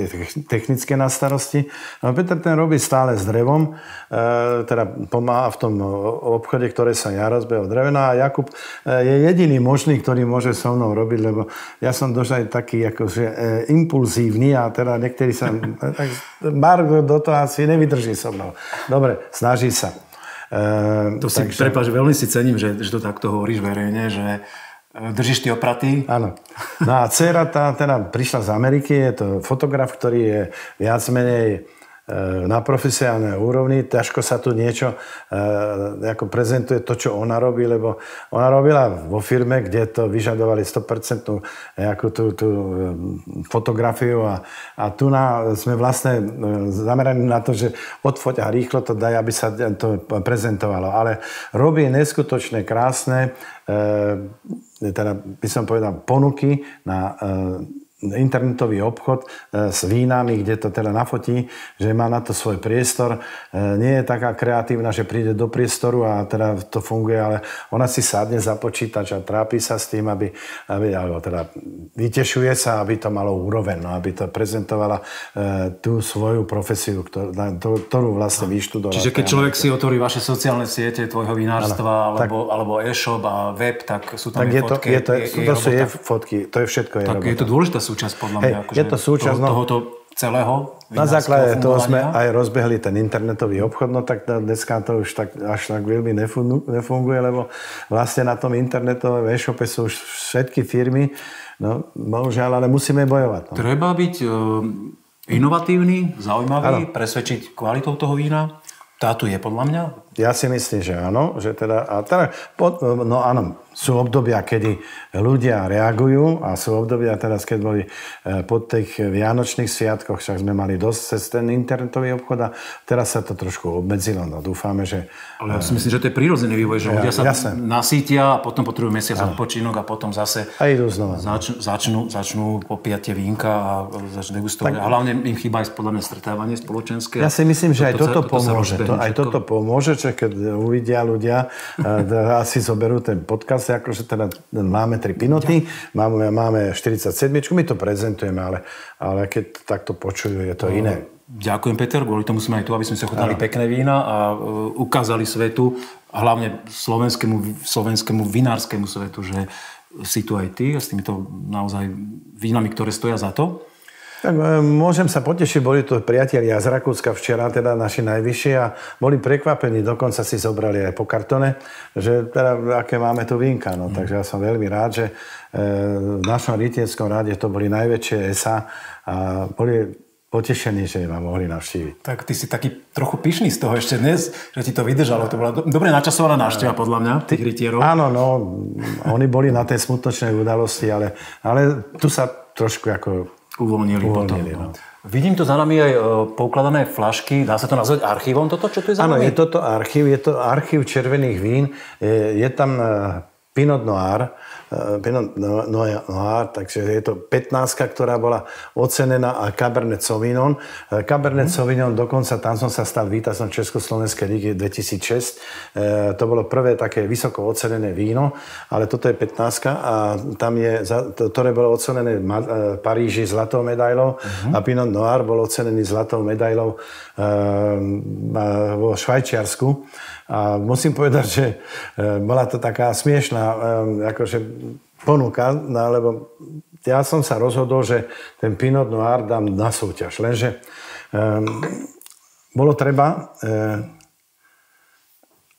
[SPEAKER 3] technické na starosti. No Peter ten robí stále s drevom, e, teda pomáha v tom obchode, ktoré sa ja rozbehol drevena a Jakub e, je jediný možný, ktorý môže so mnou robiť, lebo ja som dosť aj taký akože e, impulzívny a teda niektorí sa... tak Margo do toho asi nevydrží so mnou. Dobre, snaží sa.
[SPEAKER 1] E, to si, takže... prepáč, veľmi si cením, že, že to takto hovoríš verejne, že Držíš tie opraty?
[SPEAKER 3] Áno. No a dcera tá teda prišla z Ameriky, je to fotograf, ktorý je viac menej e, na profesionálnej úrovni. Ťažko sa tu niečo e, ako prezentuje to, čo ona robí, lebo ona robila vo firme, kde to vyžadovali 100% ako tú, tú e, fotografiu a, a tu na, sme vlastne zameraní na to, že odfoť a rýchlo to daj, aby sa to prezentovalo. Ale robí neskutočne krásne teda by som povedal, ponuky na internetový obchod e, s vínami, kde to teda nafotí, že má na to svoj priestor. E, nie je taká kreatívna, že príde do priestoru a teda to funguje, ale ona si sadne za počítač a trápi sa s tým, aby, aby alebo teda vytešuje sa, aby to malo úroveň, no, aby to prezentovala e, tú svoju profesiu, ktorú, ktorú vlastne vyštudovala.
[SPEAKER 1] Čiže keď človek si otvorí vaše sociálne siete tvojho vinárstva, alebo, tak, alebo e-shop a web, tak sú tam tak je fotky. To, je to, je, je, to sú je fotky, to je všetko. Je tak robota. je to dôležitá súčasť podľa mňa. Hey,
[SPEAKER 3] akože je to súčasť toho,
[SPEAKER 1] no, tohoto celého
[SPEAKER 3] Na základe toho sme aj rozbehli ten internetový obchod, no tak dneska to už tak, až tak veľmi nefunguje, lebo vlastne na tom internetovom e-shope sú už všetky firmy, no bohužiaľ, ale musíme bojovať. No.
[SPEAKER 1] Treba byť uh, inovatívny, zaujímavý, ano. presvedčiť kvalitou toho vína. Tá tu je podľa mňa.
[SPEAKER 3] Ja si myslím, že áno. Že teda, a teda, no áno, sú obdobia, kedy ľudia reagujú a sú obdobia teraz, keď boli e, po tých vianočných sviatkoch, však sme mali dosť cez ten internetový obchod a teraz sa to trošku obmedzilo. No dúfame, že...
[SPEAKER 1] Ale ja si myslím, že to je prírodzený vývoj, že ja, ľudia sa jasne. nasítia a potom potrebujú mesiac odpočinok a potom zase
[SPEAKER 3] a idú znova.
[SPEAKER 1] Zač, začnú, začnú popíjať tie vínka a začnú degustovať. Tak... A hlavne im chýba aj podľa mňa stretávanie spoločenské.
[SPEAKER 3] Ja si myslím, že aj toto, toto pomôže. To, aj toto pomôže, že keď uvidia ľudia, e, asi zoberú ten podcast akože teda máme tri pinoty, máme, máme 47, my to prezentujeme, ale, ale keď takto počujú, je to iné.
[SPEAKER 1] Ďakujem, Peter. Kvôli tomu sme aj tu, aby sme si ochotnali pekné vína a uh, ukázali svetu, hlavne slovenskému, slovenskému vinárskému svetu, že si tu aj ty a s týmito naozaj vínami, ktoré stoja za to.
[SPEAKER 3] Tak e, môžem sa potešiť, boli to priatelia z Rakúska včera, teda naši najvyšší a boli prekvapení, dokonca si zobrali aj po kartone, že teda aké máme tu vínka. No, mm. Takže ja som veľmi rád, že e, v našom rytieckom rade to boli najväčšie ESA a boli potešení, že ma mohli navštíviť.
[SPEAKER 1] Tak ty si taký trochu pyšný z toho ešte dnes, že ti to vydržalo. To bola do, dobre načasovaná návšteva podľa mňa, tých rytierov.
[SPEAKER 3] Áno, no, oni boli na tej smutočnej udalosti, ale, ale tu sa trošku ako
[SPEAKER 1] uvoľnili, uvoľnili potom. No. Vidím tu za nami aj e, poukladané flašky. Dá sa to nazvať archívom toto, čo tu je za
[SPEAKER 3] Áno, je toto archív. Je to archív červených vín. Je, je tam e, Pinot Noir, Pinot Noir, takže je to 15, ktorá bola ocenená a Cabernet Sauvignon. Eh, Cabernet mm. Sauvignon, dokonca tam som sa stal víťazom Československej ligy 2006. Eh, to bolo prvé také vysoko ocenené víno, ale toto je 15 a tam je, ktoré bolo ocenené v Paríži zlatou medailou mm. a Pinot Noir bol ocenený zlatou medailou vo Švajčiarsku. A musím povedať, že bola to taká smiešná, akože ponuka, no, lebo ja som sa rozhodol, že ten Pinot Noir dám na súťaž. Lenže um, bolo treba um,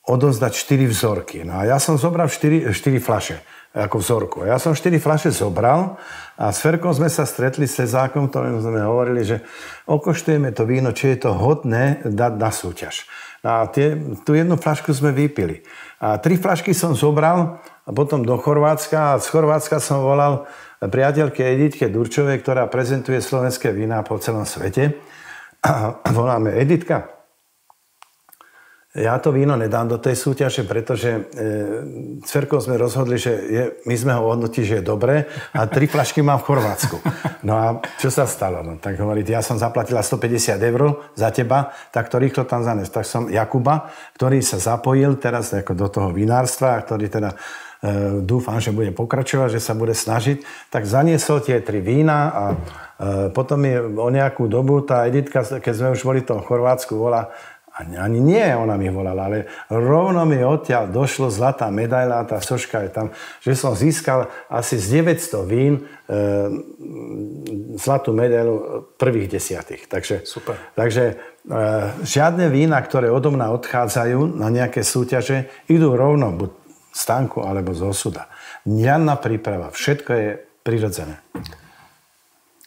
[SPEAKER 3] odovzdať 4 vzorky. No a ja som zobral 4, 4 flaše ako vzorku. Ja som 4 flaše zobral a s Ferkom sme sa stretli s Cezákom, ktorým sme hovorili, že okoštujeme to víno, či je to hodné dať na súťaž. A tie, tú jednu flašku sme vypili. A tri flašky som zobral a potom do Chorvátska a z Chorvátska som volal priateľke Editke Durčovej, ktorá prezentuje slovenské vína po celom svete. A voláme Editka, ja to víno nedám do tej súťaže, pretože e, Cverkou sme rozhodli, že je, my sme ho hodnotili, že je dobré a tri flašky mám v Chorvátsku. No a čo sa stalo? No, tak hovorí, ja som zaplatila 150 eur za teba, tak to rýchlo tam zanes. Tak som Jakuba, ktorý sa zapojil teraz ako do toho vinárstva, ktorý teda dúfam, že bude pokračovať, že sa bude snažiť, tak zaniesol tie tri vína a e, potom je o nejakú dobu tá Editka, keď sme už boli v tom Chorvátsku, volá, ani, ani nie ona mi volala, ale rovno mi odtiaľ došlo zlatá medaila, tá soška je tam, že som získal asi z 900 vín e, zlatú medailu prvých desiatých. Takže,
[SPEAKER 1] Super.
[SPEAKER 3] takže e, žiadne vína, ktoré odo mňa odchádzajú na nejaké súťaže, idú rovno buď z tanku alebo z osuda. Žiadna príprava, všetko je prirodzené.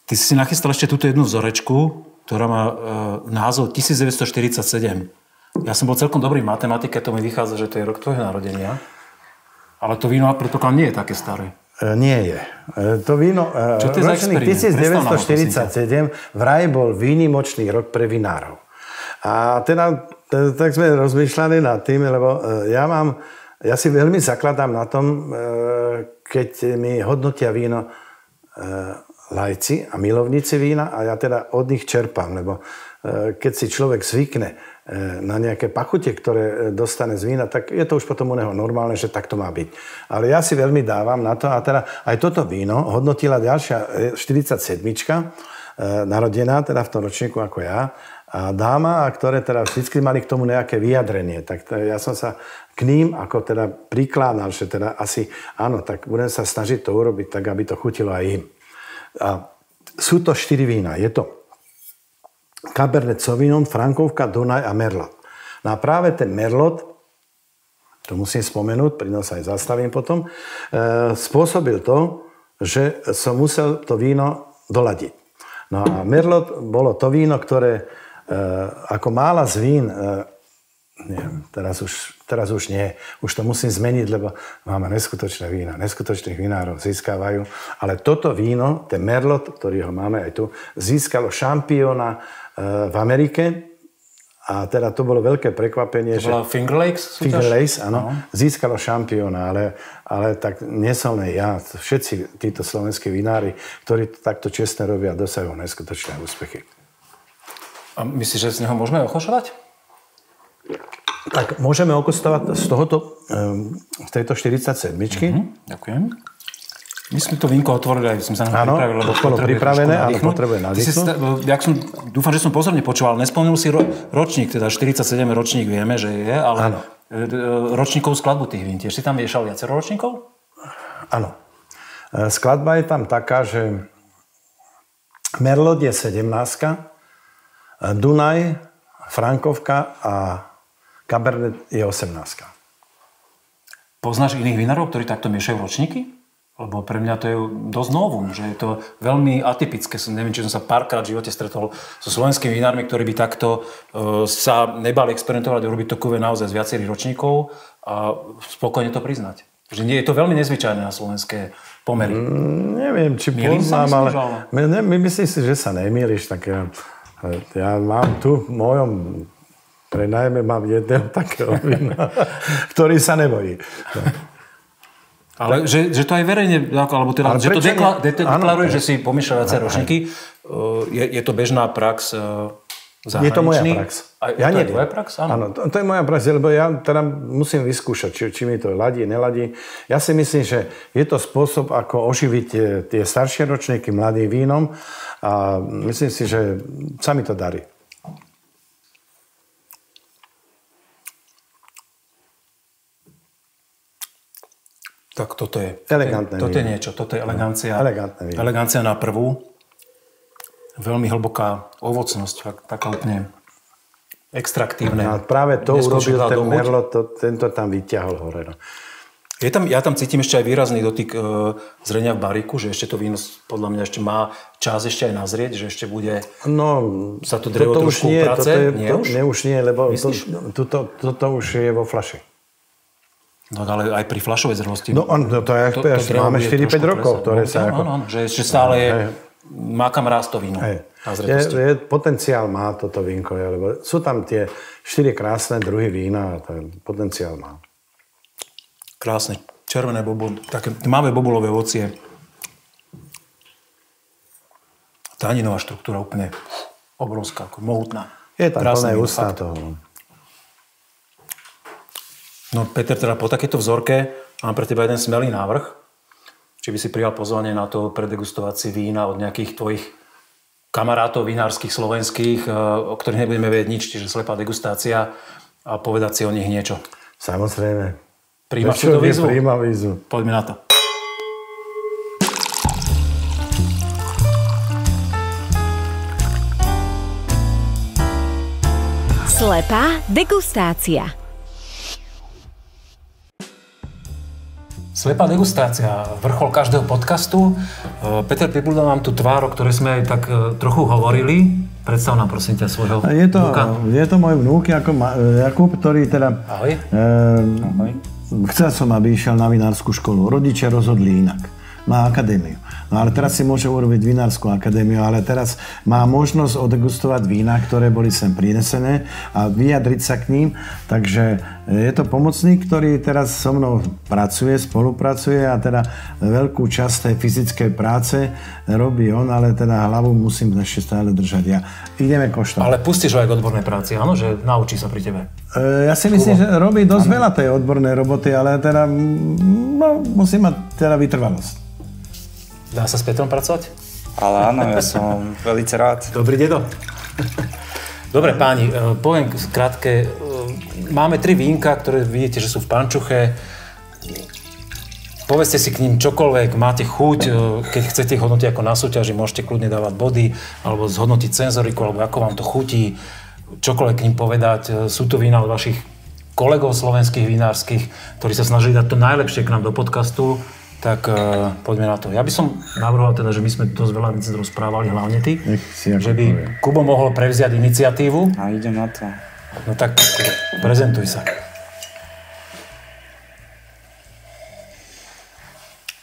[SPEAKER 1] Ty si nachystal ešte túto jednu vzorečku, ktorá má e, názov 1947. Ja som bol celkom dobrý v matematike, to mi vychádza, že to je rok tvojho narodenia. Ale to víno, predpokladám, nie je také staré.
[SPEAKER 3] E, nie je. E, to víno, e,
[SPEAKER 1] Čo to je experiment?
[SPEAKER 3] 1947 vraj bol výnimočný rok pre vinárov. A teda, t- tak sme rozmýšľali nad tým, lebo e, ja mám, ja si veľmi zakladám na tom, e, keď mi hodnotia víno e, lajci a milovníci vína a ja teda od nich čerpám, lebo e, keď si človek zvykne na nejaké pachute, ktoré dostane z vína, tak je to už potom u neho normálne, že tak to má byť. Ale ja si veľmi dávam na to a teda aj toto víno hodnotila ďalšia 47 narodená, teda v tom ročníku ako ja, a dáma, ktoré teda vždy mali k tomu nejaké vyjadrenie. Tak ja som sa k ním ako teda prikládal, že teda asi áno, tak budem sa snažiť to urobiť tak, aby to chutilo aj im. A sú to štyri vína. Je to Cabernet Sauvignon, Frankovka, Dunaj a Merlot. No a práve ten Merlot, to musím spomenúť, pri sa aj zastavím potom, e, spôsobil to, že som musel to víno doladiť. No a Merlot bolo to víno, ktoré ako mála z vín e, neviem, teraz už, teraz už nie. Už to musím zmeniť, lebo máme neskutočné vína. Neskutočných vinárov získavajú. Ale toto víno, ten Merlot, ktorý ho máme aj tu, získalo šampióna e, v Amerike. A teda to bolo veľké prekvapenie.
[SPEAKER 1] To bola Finger Lakes súťaž?
[SPEAKER 3] Finger Lakes, áno. No. Získalo šampióna, ale, ale tak len ja. Všetci títo slovenskí vinári, ktorí to takto čestne robia, dosahujú neskutočné úspechy.
[SPEAKER 1] A myslíš, že z neho môžeme ochošovať?
[SPEAKER 3] Tak môžeme okostovať z tohoto, z tejto 47. Mm-hmm,
[SPEAKER 1] ďakujem. My sme to vínko otvorili, aj sme sa na
[SPEAKER 3] áno,
[SPEAKER 1] pripravili, lebo
[SPEAKER 3] bolo pripravené, áno, potrebuje nadýchnuť.
[SPEAKER 1] Ja som, dúfam, že som pozorne počúval, nespomenul si ro, ročník, teda 47 ročník vieme, že je, ale áno. E, e, ročníkov skladbu tých vín, tiež si tam viešal viacero ročníkov?
[SPEAKER 3] Áno. E, skladba je tam taká, že Merlot je 17 Dunaj Frankovka a Cabernet je 18.
[SPEAKER 1] Poznáš iných vinárov, ktorí takto miešajú ročníky? Lebo pre mňa to je dosť novum, že je to veľmi atypické. Som, neviem, či som sa párkrát v živote stretol so slovenskými vinármi, ktorí by takto uh, sa nebali experimentovať a robiť to kuve naozaj z viacerých ročníkov a spokojne to priznať. Že nie, je to veľmi nezvyčajné na slovenské pomery.
[SPEAKER 3] Mm, neviem, či Mýlim poznám, ale... My, ne, my myslím si, že sa nemýliš. Tak ja ja mám tu v mojom prenajme mám jedného takého vína, ktorý sa nebojí.
[SPEAKER 1] Ale že, že to aj verejne, alebo teda, Ale že to dekla, de, deklaruje, že si pomýšľa viacej ročníky, je, je to bežná prax
[SPEAKER 3] je to moja prax.
[SPEAKER 1] A ja to je tvoja prax?
[SPEAKER 3] Áno. áno to, to je moja prax, lebo ja teda musím vyskúšať, či, či mi to ladí, neladí. Ja si myslím, že je to spôsob, ako oživiť tie, tie staršie ročníky mladým vínom a myslím si, že sa mi to darí.
[SPEAKER 1] Tak toto je...
[SPEAKER 3] Elegantné
[SPEAKER 1] Toto je niečo, toto je elegancia.
[SPEAKER 3] Elegantné víno.
[SPEAKER 1] Elegancia na prvú. Veľmi hlboká ovocnosť, taká úplne extraktívne.
[SPEAKER 3] A práve to urobil ten
[SPEAKER 1] dochuť.
[SPEAKER 3] Merlot, to, tento tam vyťahol hore. No.
[SPEAKER 1] Je tam, ja tam cítim ešte aj výrazný dotyk e, zrenia v bariku, že ešte to víno podľa mňa ešte má čas ešte aj nazrieť, že ešte bude...
[SPEAKER 3] No,
[SPEAKER 1] Sa to drevo
[SPEAKER 3] toto už nie,
[SPEAKER 1] uprace?
[SPEAKER 3] toto je,
[SPEAKER 1] Nie
[SPEAKER 3] to,
[SPEAKER 1] už?
[SPEAKER 3] nie, už nie, lebo to,
[SPEAKER 1] Myslíš?
[SPEAKER 3] toto, toto už je vo flaši.
[SPEAKER 1] No ale aj pri flašovej zrlosti.
[SPEAKER 3] No on, to, to je, to, to
[SPEAKER 1] drevo
[SPEAKER 3] máme
[SPEAKER 1] bude
[SPEAKER 3] 4-5
[SPEAKER 1] trošku
[SPEAKER 3] rokov, ktoré
[SPEAKER 1] No,
[SPEAKER 3] sa
[SPEAKER 1] áno,
[SPEAKER 3] ako...
[SPEAKER 1] áno, že ešte stále je. Má kam rásť to víno.
[SPEAKER 3] Je, je, potenciál má toto vínko, je, lebo sú tam tie štyri krásne druhy vína a ten potenciál má.
[SPEAKER 1] Krásne. Červené bobul, také tmavé bobulové ovocie. Taninová štruktúra úplne obrovská, ako mohutná.
[SPEAKER 3] Je tam
[SPEAKER 1] Krásne
[SPEAKER 3] plné ústa toho. No
[SPEAKER 1] Peter, teda po takéto vzorke mám pre teba jeden smelý návrh. Či by si prijal pozvanie na to predegustovať si vína od nejakých tvojich kamarátov vinárskych slovenských, e, o ktorých nebudeme vedieť nič, čiže slepá degustácia a povedať si o nich niečo.
[SPEAKER 3] Samozrejme.
[SPEAKER 1] Príjmaš túto výzvu?
[SPEAKER 3] Príjma výzvu.
[SPEAKER 1] Poďme na to.
[SPEAKER 2] Slepá degustácia.
[SPEAKER 1] Slepá degustácia, vrchol každého podcastu. E, Peter Pibulda mám tu tvár, o ktorej sme aj tak e, trochu hovorili. Predstav nám prosím ťa svojho
[SPEAKER 3] je to,
[SPEAKER 1] vnuka.
[SPEAKER 3] je to môj vnúk ako Ma- Jakub, ktorý teda...
[SPEAKER 1] Ahoj.
[SPEAKER 3] E, chcel som, aby išiel na vinárskú školu. Rodičia rozhodli inak. Má akadémiu. No ale teraz si môže urobiť vinárskú akadémiu, ale teraz má možnosť odegustovať vína, ktoré boli sem prinesené a vyjadriť sa k ním. Takže je to pomocník, ktorý teraz so mnou pracuje, spolupracuje a teda veľkú časť tej fyzickej práce robí on, ale teda hlavu musím ešte stále držať ja. Ideme koštovať.
[SPEAKER 1] Ale pustíš aj k odbornej práci, áno? Že naučí sa pri tebe.
[SPEAKER 3] E, Ja si myslím, že robí dosť veľa tej odbornej roboty, ale teda no, musí mať teda vytrvalosť.
[SPEAKER 1] Dá sa s Petrom pracovať?
[SPEAKER 5] Ale áno, ja som veľmi rád.
[SPEAKER 1] Dobrý dedo. Dobre páni, e, poviem krátke. e, Máme tri vínka, ktoré vidíte, že sú v pančuche. Povedzte si k ním čokoľvek, máte chuť, e, keď chcete ich hodnotiť ako na súťaži, môžete kľudne dávať body, alebo zhodnotiť senzoriku, alebo ako vám to chutí, čokoľvek k ním povedať. Sú to vína od vašich kolegov slovenských vinárskych, ktorí sa snažili dať to najlepšie k nám do podcastu, tak uh, poďme na to. Ja by som navrhoval teda, že my sme dosť veľa vecí rozprávali, hlavne ty,
[SPEAKER 3] Nech si ako
[SPEAKER 1] že by
[SPEAKER 3] povie.
[SPEAKER 1] Kubo mohol prevziať iniciatívu.
[SPEAKER 5] A idem na to.
[SPEAKER 1] No tak prezentuj sa.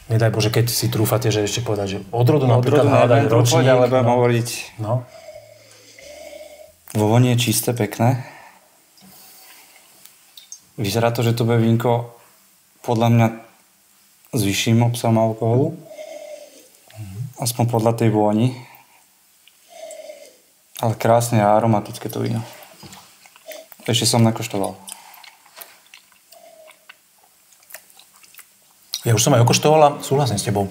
[SPEAKER 1] Nedaj Bože, keď si trúfate, že ešte povedať, že odrodu napríklad
[SPEAKER 5] Odrodu
[SPEAKER 1] hľadať ročník.
[SPEAKER 5] ale budem
[SPEAKER 1] no.
[SPEAKER 5] hovoriť.
[SPEAKER 1] no.
[SPEAKER 5] Vo voni je čisté, pekné. Vyzerá to, že to bude vínko podľa mňa s vyšším obsahom alkoholu. Aspoň podľa tej vôni. Ale krásne a aromatické to víno. Ešte som nekoštoval.
[SPEAKER 1] Ja už som aj okoštoval a súhlasím s tebou.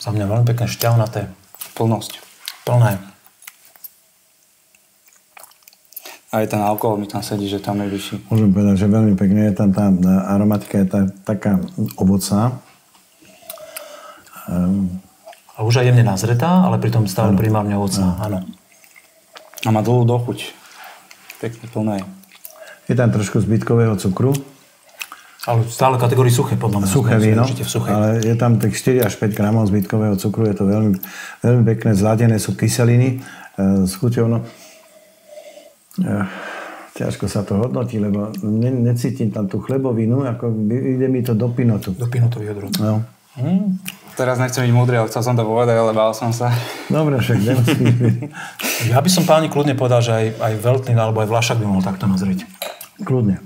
[SPEAKER 1] Za mňa veľmi pekné šťavnaté,
[SPEAKER 5] Plnosť.
[SPEAKER 1] plné.
[SPEAKER 5] Aj ten alkohol mi tam sedí, že tam je vyšší.
[SPEAKER 3] Môžem povedať, že veľmi pekne je tam tá aromatika, je tá, taká ovocná.
[SPEAKER 1] A už aj jemne nazretá, ale pritom stále primárne ovocná. Áno.
[SPEAKER 5] A má dlhú dochuť. Pekne plné.
[SPEAKER 3] Je tam trošku zbytkového cukru,
[SPEAKER 1] Ale stále kategórii suché, podľa mňa.
[SPEAKER 3] suché víno,
[SPEAKER 1] suché.
[SPEAKER 3] ale je tam tak 4 až 5 gramov zbytkového cukru, je to veľmi, veľmi pekné, zladené sú kyseliny e, s chuťou. No. Ťažko sa to hodnotí, lebo ne, necítim tam tú chlebovinu, ako ide mi to do pinotu.
[SPEAKER 1] Do pinotových odrod.
[SPEAKER 3] No.
[SPEAKER 5] Teraz nechcem byť múdry, ale chcel som to povedať, ale bál som sa.
[SPEAKER 3] Dobre, však.
[SPEAKER 1] Ja by som páni kľudne povedal, že aj, aj Veltlin alebo aj Vlašak by mohol takto nazrieť.
[SPEAKER 3] Kľudne.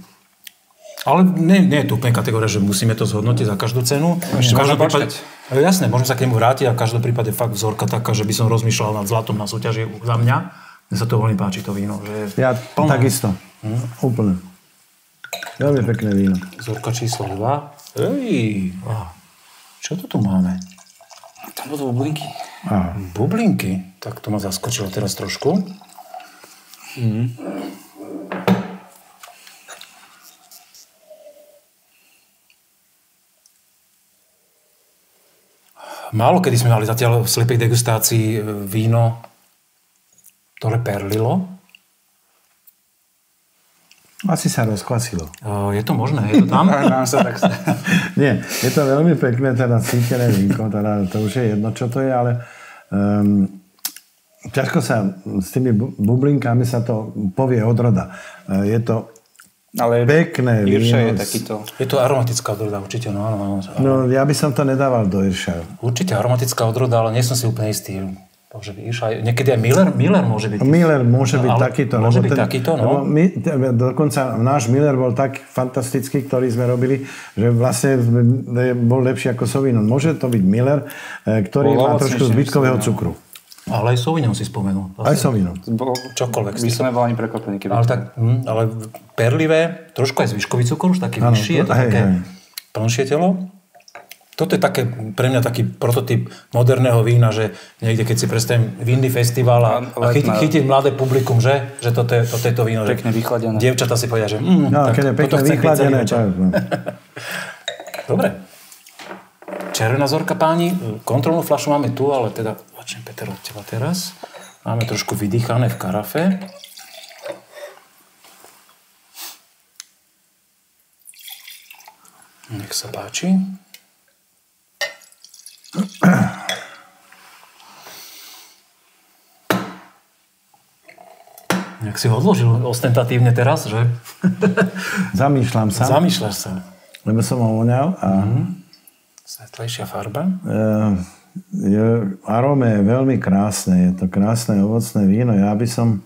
[SPEAKER 1] Ale nie, nie je to úplne kategória, že musíme to zhodnotiť za každú cenu.
[SPEAKER 5] Ešte môžeme
[SPEAKER 1] prípade- E, Jasné, môžeme sa k nemu vrátiť a v každom prípade fakt vzorka taká, že by som rozmýšľal nad zlatom na súťaži za mňa. Mne sa to veľmi páči, to víno. Že
[SPEAKER 3] Ja
[SPEAKER 1] plné.
[SPEAKER 3] takisto. Úplne. Veľmi pekné víno.
[SPEAKER 1] Vzorka číslo 2. Ej, á, čo to tu máme?
[SPEAKER 5] Tam budú bublinky.
[SPEAKER 3] Á,
[SPEAKER 1] Bublinky. Tak to ma zaskočilo teraz trošku. Málo kedy sme mali zatiaľ v slepej degustácii e, víno, ktoré perlilo.
[SPEAKER 3] Asi sa rozkvasilo.
[SPEAKER 1] Je to možné? Je to tam?
[SPEAKER 5] Nám sa tak...
[SPEAKER 3] Nie, je to veľmi pekné, teda cítené vínko, teda to už je jedno, čo to je, ale um, ťažko sa s tými bu- bublinkami sa to povie odroda. E, Je to
[SPEAKER 5] Ale
[SPEAKER 3] pekné
[SPEAKER 5] Irša je takýto...
[SPEAKER 1] Je to aromatická odroda, určite. No, áno.
[SPEAKER 3] No, ja by som to nedával do Irša.
[SPEAKER 1] Určite aromatická odroda, ale nie som si úplne istý. Bože, víš, aj, niekedy aj Miller, Miller môže byť.
[SPEAKER 3] Miller môže byť
[SPEAKER 1] No, ale
[SPEAKER 3] takýto.
[SPEAKER 1] Môže byť takýto, no.
[SPEAKER 3] lebo My, dokonca náš Miller bol tak fantastický, ktorý sme robili, že vlastne bol lepší ako Sauvignon. Môže to byť Miller, eh, ktorý
[SPEAKER 5] Bol
[SPEAKER 3] má trošku zbytkového cukru.
[SPEAKER 1] Ale aj Sauvignon si spomenul.
[SPEAKER 3] Aj Sauvignon.
[SPEAKER 1] Čokoľvek.
[SPEAKER 5] by sme boli ani prekvapení, keby...
[SPEAKER 1] Ale, tak, hm, ale perlivé, trošku aj zvyškový cukor, už taký
[SPEAKER 3] Áno,
[SPEAKER 1] vyšší, je to
[SPEAKER 3] hej,
[SPEAKER 1] také
[SPEAKER 3] hej.
[SPEAKER 1] plnšie telo. Toto je také, pre mňa taký prototyp moderného vína, že niekde, keď si predstavím vinný festival a, a
[SPEAKER 5] Letná.
[SPEAKER 1] chytiť mladé publikum, že, že toto je, toto je to víno.
[SPEAKER 5] Pekne vychladené.
[SPEAKER 1] Dievčatá si povedia, že mm,
[SPEAKER 3] No,
[SPEAKER 1] tak
[SPEAKER 3] keď je pekne vychladené,
[SPEAKER 1] večer.
[SPEAKER 3] to je...
[SPEAKER 1] Dobre. Červená zorka páni, kontrolnú fľašu máme tu, ale teda začnem Peter od teba teraz. Máme trošku vydýchané v karafe. Nech sa páči. Jak si ho odložil ostentatívne teraz, že?
[SPEAKER 3] Zamýšľam sa,
[SPEAKER 1] Zamýšľaš sa.
[SPEAKER 3] lebo som ho voňal a
[SPEAKER 1] Svetlejšia farba.
[SPEAKER 3] eh, je, arome je veľmi krásne. Je to krásne ovocné víno. Ja by som...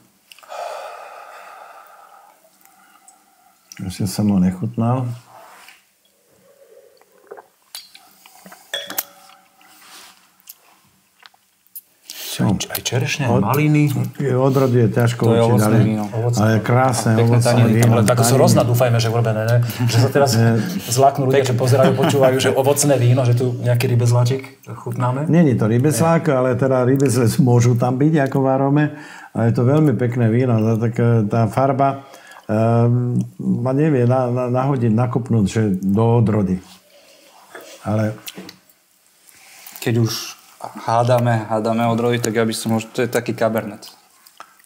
[SPEAKER 3] Ešte som ho nechutnal.
[SPEAKER 1] Aj, aj čerešne, aj maliny.
[SPEAKER 3] Odrod je ťažko
[SPEAKER 5] To je ovocné
[SPEAKER 3] ale,
[SPEAKER 5] víno.
[SPEAKER 3] ale je krásne ovocné
[SPEAKER 5] taniny,
[SPEAKER 3] víno.
[SPEAKER 1] Ale tak sú rozna, dúfajme, že urobené, ne? Že sa teraz zláknú ľudia, čo pozerajú, počúvajú, že ovocné víno, že tu nejaký rybezláčik chutnáme.
[SPEAKER 3] Není to rybeslák, ale teda rybezles môžu tam byť ako v arome. A je to veľmi pekné víno. Tak, tá farba um, ma nevie na, na, nahodiť, nakopnúť, že do odrody. Ale
[SPEAKER 5] Keď už hádame, hádame odrody, tak ja by som možno, to je taký kabernet.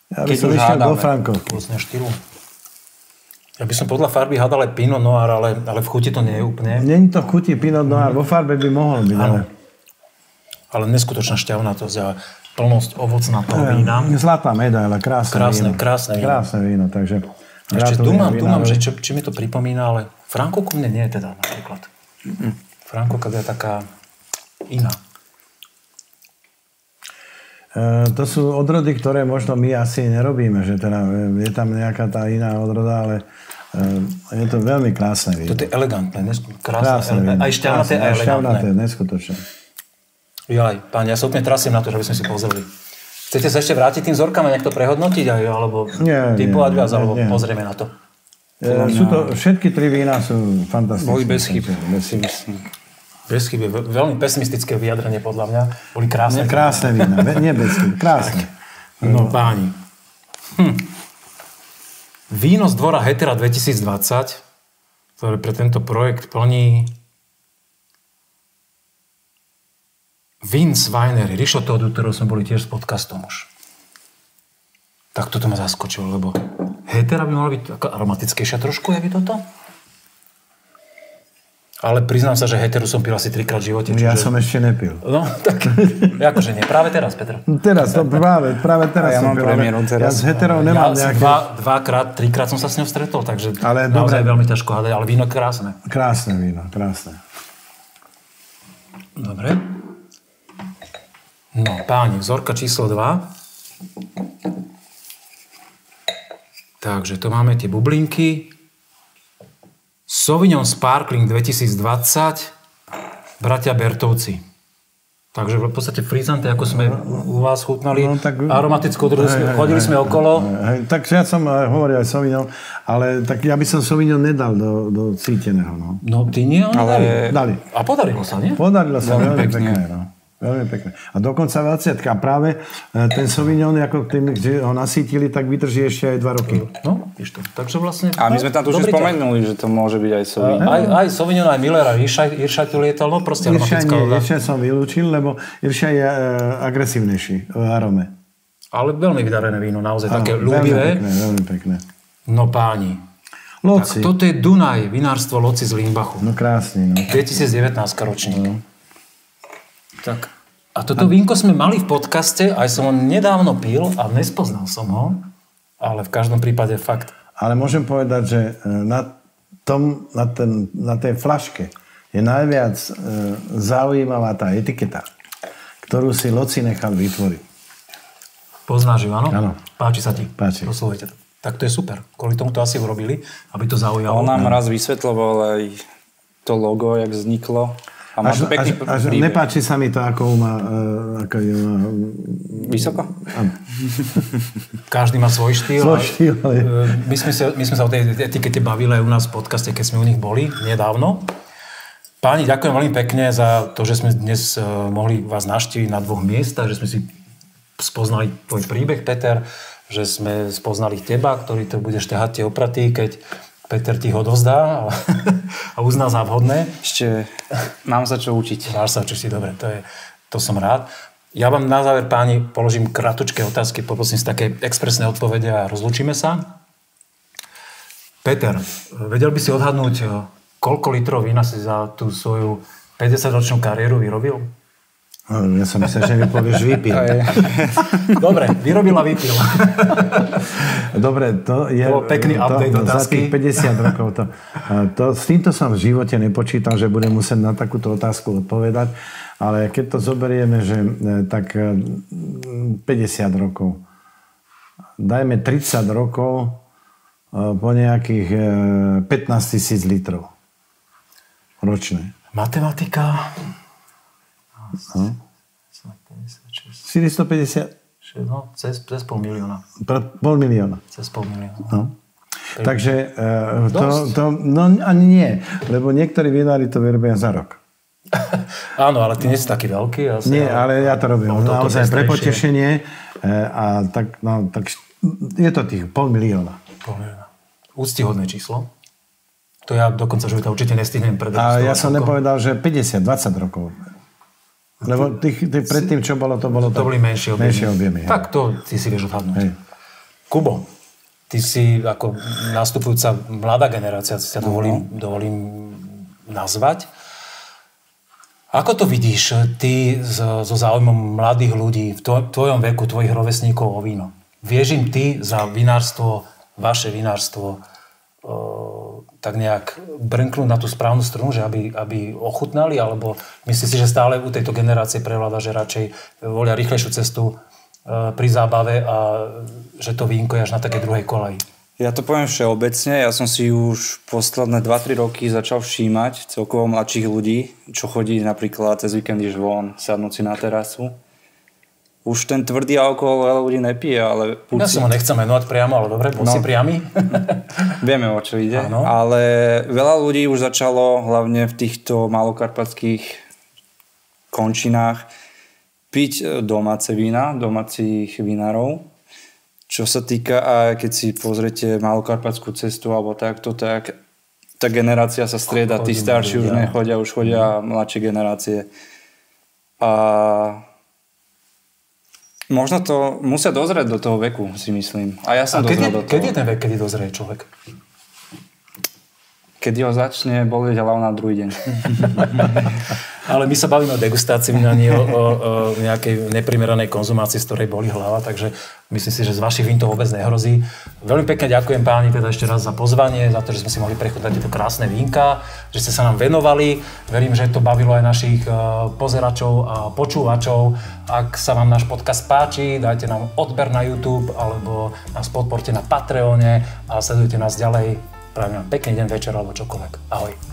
[SPEAKER 3] ja by
[SPEAKER 5] Keď
[SPEAKER 3] som išiel do. Frankovky.
[SPEAKER 1] Ovocného štýlu. Ja by som podľa farby hádal aj Pinot Noir, ale, ale v chuti to nie je úplne.
[SPEAKER 3] Není to v chuti Pinot Noir, vo farbe by mohol byť, ale
[SPEAKER 1] Ale neskutočná šťavnatosť a plnosť ovocnatého vína.
[SPEAKER 3] zlatá medaila, krásne,
[SPEAKER 1] Krásne,
[SPEAKER 3] víno.
[SPEAKER 1] krásne víno.
[SPEAKER 3] Krásne víno, takže
[SPEAKER 1] Ešte tu mám, tu mám, že čo, či mi to pripomína, ale Franko ku mne nie je teda napríklad. Franko je taká iná.
[SPEAKER 3] E, to sú odrody, ktoré možno my asi nerobíme, že teda e, je tam nejaká tá iná odroda, ale e, je to veľmi krásne víno.
[SPEAKER 1] Toto je elegantné,
[SPEAKER 3] Krásne
[SPEAKER 1] krásne,
[SPEAKER 3] víno.
[SPEAKER 1] aj šťavnaté, aj elegantné.
[SPEAKER 3] neskutočné.
[SPEAKER 1] Jaj, pán, ja sa úplne trasím na to, že by sme si pozreli. Chcete sa ešte vrátiť tým vzorkám a nejak to prehodnotiť, aj, alebo
[SPEAKER 3] Nie,
[SPEAKER 1] typovať viac, alebo
[SPEAKER 3] nie.
[SPEAKER 1] pozrieme na to.
[SPEAKER 3] E, sú to, všetky tri vína sú fantastické.
[SPEAKER 5] Boli bez chyb.
[SPEAKER 3] Bez chyb.
[SPEAKER 1] Bez chyby, ve- veľmi pesimistické vyjadrenie podľa mňa. Boli krásne.
[SPEAKER 3] Krásne vína, nie bez chyb, krásne.
[SPEAKER 1] No páni. Hm. Víno z dvora Hetera 2020, ktoré pre tento projekt plní Vince Weinery, Rišo Todu, ktorého sme boli tiež s podcastom už. Tak toto ma zaskočilo, lebo Hetera by mala byť aromatickejšia trošku, je by toto? Ale priznám sa, že Heteru som pil asi trikrát v živote.
[SPEAKER 3] Ja
[SPEAKER 1] čiže-
[SPEAKER 3] som ešte nepil.
[SPEAKER 1] No, tak akože nie. Práve teraz, Petr.
[SPEAKER 3] Teraz, to práve, práve teraz
[SPEAKER 5] ja
[SPEAKER 3] som
[SPEAKER 5] mám
[SPEAKER 3] pil,
[SPEAKER 5] premiéru
[SPEAKER 3] Ja
[SPEAKER 5] teraz.
[SPEAKER 3] s heterou nemám
[SPEAKER 1] ja
[SPEAKER 3] nejaké...
[SPEAKER 1] dva, dvakrát, trikrát som sa s ňou stretol, takže
[SPEAKER 3] Ale
[SPEAKER 1] naozaj
[SPEAKER 3] dobre.
[SPEAKER 1] veľmi ťažko hádať, ale víno krásne.
[SPEAKER 3] Krásne víno, krásne.
[SPEAKER 1] Dobre. No, páni, vzorka číslo 2. Takže to máme tie bublinky. Sauvignon Sparkling 2020, bratia Bertovci. Takže v podstate frizante, ako sme u vás chutnali,
[SPEAKER 3] No, tak-
[SPEAKER 1] aromatickú
[SPEAKER 3] Hej, hej,
[SPEAKER 1] chodili
[SPEAKER 3] hej,
[SPEAKER 1] sme okolo.
[SPEAKER 3] Hej, tak ja som eh, hovoril aj Sauvignon, ale tak ja by som Sauvignon nedal do, do cíteného. No.
[SPEAKER 1] No, ty nie, ale...
[SPEAKER 5] Ale
[SPEAKER 3] Dali.
[SPEAKER 1] A podarilo sa, nie?
[SPEAKER 3] Podarilo sa
[SPEAKER 5] Veľmi pekne.
[SPEAKER 3] pekné. No. Veľmi pekné. A dokonca 20 A práve e, ten Sauvignon, ako tým, že ho nasítili, tak vydrží ešte aj 2 roky.
[SPEAKER 1] No, to. Takže vlastne...
[SPEAKER 5] A my sme tam tu už spomenuli, že to môže byť aj Sauvignon.
[SPEAKER 1] Aj, aj Sauvignon, aj Miller, aj Iršaj tu lietal, no proste
[SPEAKER 3] Irša nie. Irša som vylúčil, lebo Irša je e, agresívnejší v arome.
[SPEAKER 1] Ale veľmi vydarené víno, naozaj také
[SPEAKER 3] Áno, veľmi
[SPEAKER 1] ľúbivé.
[SPEAKER 3] pekné, veľmi pekné.
[SPEAKER 1] No páni,
[SPEAKER 3] Loci.
[SPEAKER 1] tak toto je Dunaj, vinárstvo Loci z Limbachu.
[SPEAKER 3] No krásny, no.
[SPEAKER 1] 2019 ročník. Tak. A toto vínko sme mali v podcaste, aj som ho nedávno pil a nespoznal som ho. Ale v každom prípade fakt.
[SPEAKER 3] Ale môžem povedať, že e, na, tom, na, ten, na tej flaške je najviac e, zaujímavá tá etiketa, ktorú si Loci nechal vytvoriť.
[SPEAKER 1] Poznáš ju, áno?
[SPEAKER 3] Áno.
[SPEAKER 1] Páči sa ti?
[SPEAKER 3] Páči.
[SPEAKER 1] Doslovujete to. Tak to je super. Kvôli tomu to asi urobili, aby to zaujalo.
[SPEAKER 5] On nám raz vysvetloval aj to logo, jak vzniklo. A
[SPEAKER 3] Až,
[SPEAKER 5] pekný
[SPEAKER 3] až, až
[SPEAKER 5] príbeh.
[SPEAKER 3] nepáči sa mi to, ako má... E, ako ju má
[SPEAKER 5] Vysoko?
[SPEAKER 1] Každý má svoj štýl.
[SPEAKER 3] svoj štýl. ale-
[SPEAKER 1] E, My sme, sa, my sme sa o tej etikete bavili aj u nás v podcaste, keď sme u nich boli nedávno. Páni, ďakujem veľmi pekne za to, že sme dnes e, mohli vás naštíviť na dvoch miestach, že sme si spoznali tvoj príbeh, Peter, že sme spoznali teba, ktorý to budeš ťahať tie opraty, keď Peter ti ho dozdá a, a uzná za vhodné.
[SPEAKER 5] Ešte mám sa čo učiť.
[SPEAKER 1] Máš sa si dobre, to, je, to som rád. Ja vám na záver, páni, položím kratučké otázky, poprosím si také expresné odpovede a rozlučíme sa. Peter, vedel by si odhadnúť, koľko litrov vína si za tú svoju 50-ročnú kariéru vyrobil?
[SPEAKER 3] Ja som myslel, že mi povieš vypil.
[SPEAKER 1] Dobre, vyrobil a vypil.
[SPEAKER 3] Dobre, to je...
[SPEAKER 1] To pekný update
[SPEAKER 3] to, Za
[SPEAKER 1] otázky.
[SPEAKER 3] tých 50 rokov. To, to, s týmto som v živote nepočítal, že budem musieť na takúto otázku odpovedať. Ale keď to zoberieme, že e, tak e, 50 rokov. Dajme 30 rokov e, po nejakých e, 15 tisíc litrov. Ročne.
[SPEAKER 1] Matematika.
[SPEAKER 3] No. 450,
[SPEAKER 1] No, cez, cez pol milióna.
[SPEAKER 3] pr- pol milióna.
[SPEAKER 1] Cez pol milióna.
[SPEAKER 3] No. Takže e, to, to, no ani nie, lebo niektorí vinári to vyrobia za rok.
[SPEAKER 1] Áno, ale ty nie si taký veľký. Asi,
[SPEAKER 3] Nie, ale ja to robím
[SPEAKER 1] to
[SPEAKER 3] naozaj pre potešenie e, a tak, no, tak je to tých pol milióna.
[SPEAKER 1] Pol milióna. Úctihodné číslo. To ja dokonca života určite nestihnem
[SPEAKER 3] A
[SPEAKER 1] predegustovať.
[SPEAKER 3] ja som nepovedal, že 50, 20 rokov. Lebo tých, tých, predtým, čo bolo, to bolo
[SPEAKER 1] To boli menšie objemy.
[SPEAKER 3] Menšie objemy. hej.
[SPEAKER 1] Tak to ty si vieš odhadnúť.
[SPEAKER 3] Hej.
[SPEAKER 1] Kubo, ty si ako nastupujúca mladá generácia, si ťa dovolím, dovolím nazvať. Ako to vidíš ty so, so záujmom mladých ľudí v tvoj- tvojom veku, tvojich rovesníkov o víno? Vieš im ty za vinárstvo, vaše vinárstvo, o, tak nejak brnknúť na tú správnu strunu, že aby, aby ochutnali, alebo myslíš si, že stále u tejto generácie prevláda, že radšej volia rýchlejšiu cestu e, pri zábave a že to vínko je až na také druhej koleji?
[SPEAKER 5] Ja to poviem všeobecne, ja som si už posledné 2-3 roky začal všímať celkovo mladších ľudí, čo chodí napríklad cez víkend iš von, sadnúť na terasu. Už ten tvrdý alkohol veľa ľudí nepije, ale
[SPEAKER 1] Ja
[SPEAKER 5] puci,
[SPEAKER 1] som ho nechcem menovať priamo, ale dobre, bol
[SPEAKER 5] No.
[SPEAKER 1] si priamy.
[SPEAKER 5] vieme o čo ide.
[SPEAKER 1] Áno.
[SPEAKER 5] Ale veľa ľudí už začalo, hlavne v týchto malokarpatských končinách, piť e, domáce vína, domácich vinárov. Čo sa týka, a keď si pozriete malokarpatskú cestu alebo takto, tak tá generácia sa strieda, tí starší už nechodia, už chodia mladšie generácie. A možno to musia dozrieť do toho veku, si myslím. A ja
[SPEAKER 1] A
[SPEAKER 5] som
[SPEAKER 1] je,
[SPEAKER 5] dozrel do toho.
[SPEAKER 1] keď je ten vek, kedy dozrie človek?
[SPEAKER 5] Keď ho začne bolieť hlavu na druhý deň.
[SPEAKER 1] Ale my sa bavíme o degustácii vína, nie o, o, o nejakej neprimeranej konzumácii, z ktorej boli hlava, takže myslím si, že z vašich vín to vôbec nehrozí. Veľmi pekne ďakujem páni teda ešte raz za pozvanie, za to, že sme si mohli prechutnať tieto krásne vínka, že ste sa nám venovali. Verím, že to bavilo aj našich eh, pozeračov a počúvačov. Ak sa vám náš podcast páči, dajte nám odber na YouTube alebo nás podporte na Patreone a sledujte nás ďalej. Prajem vám pekný deň, večer alebo čokoľvek. Ahoj.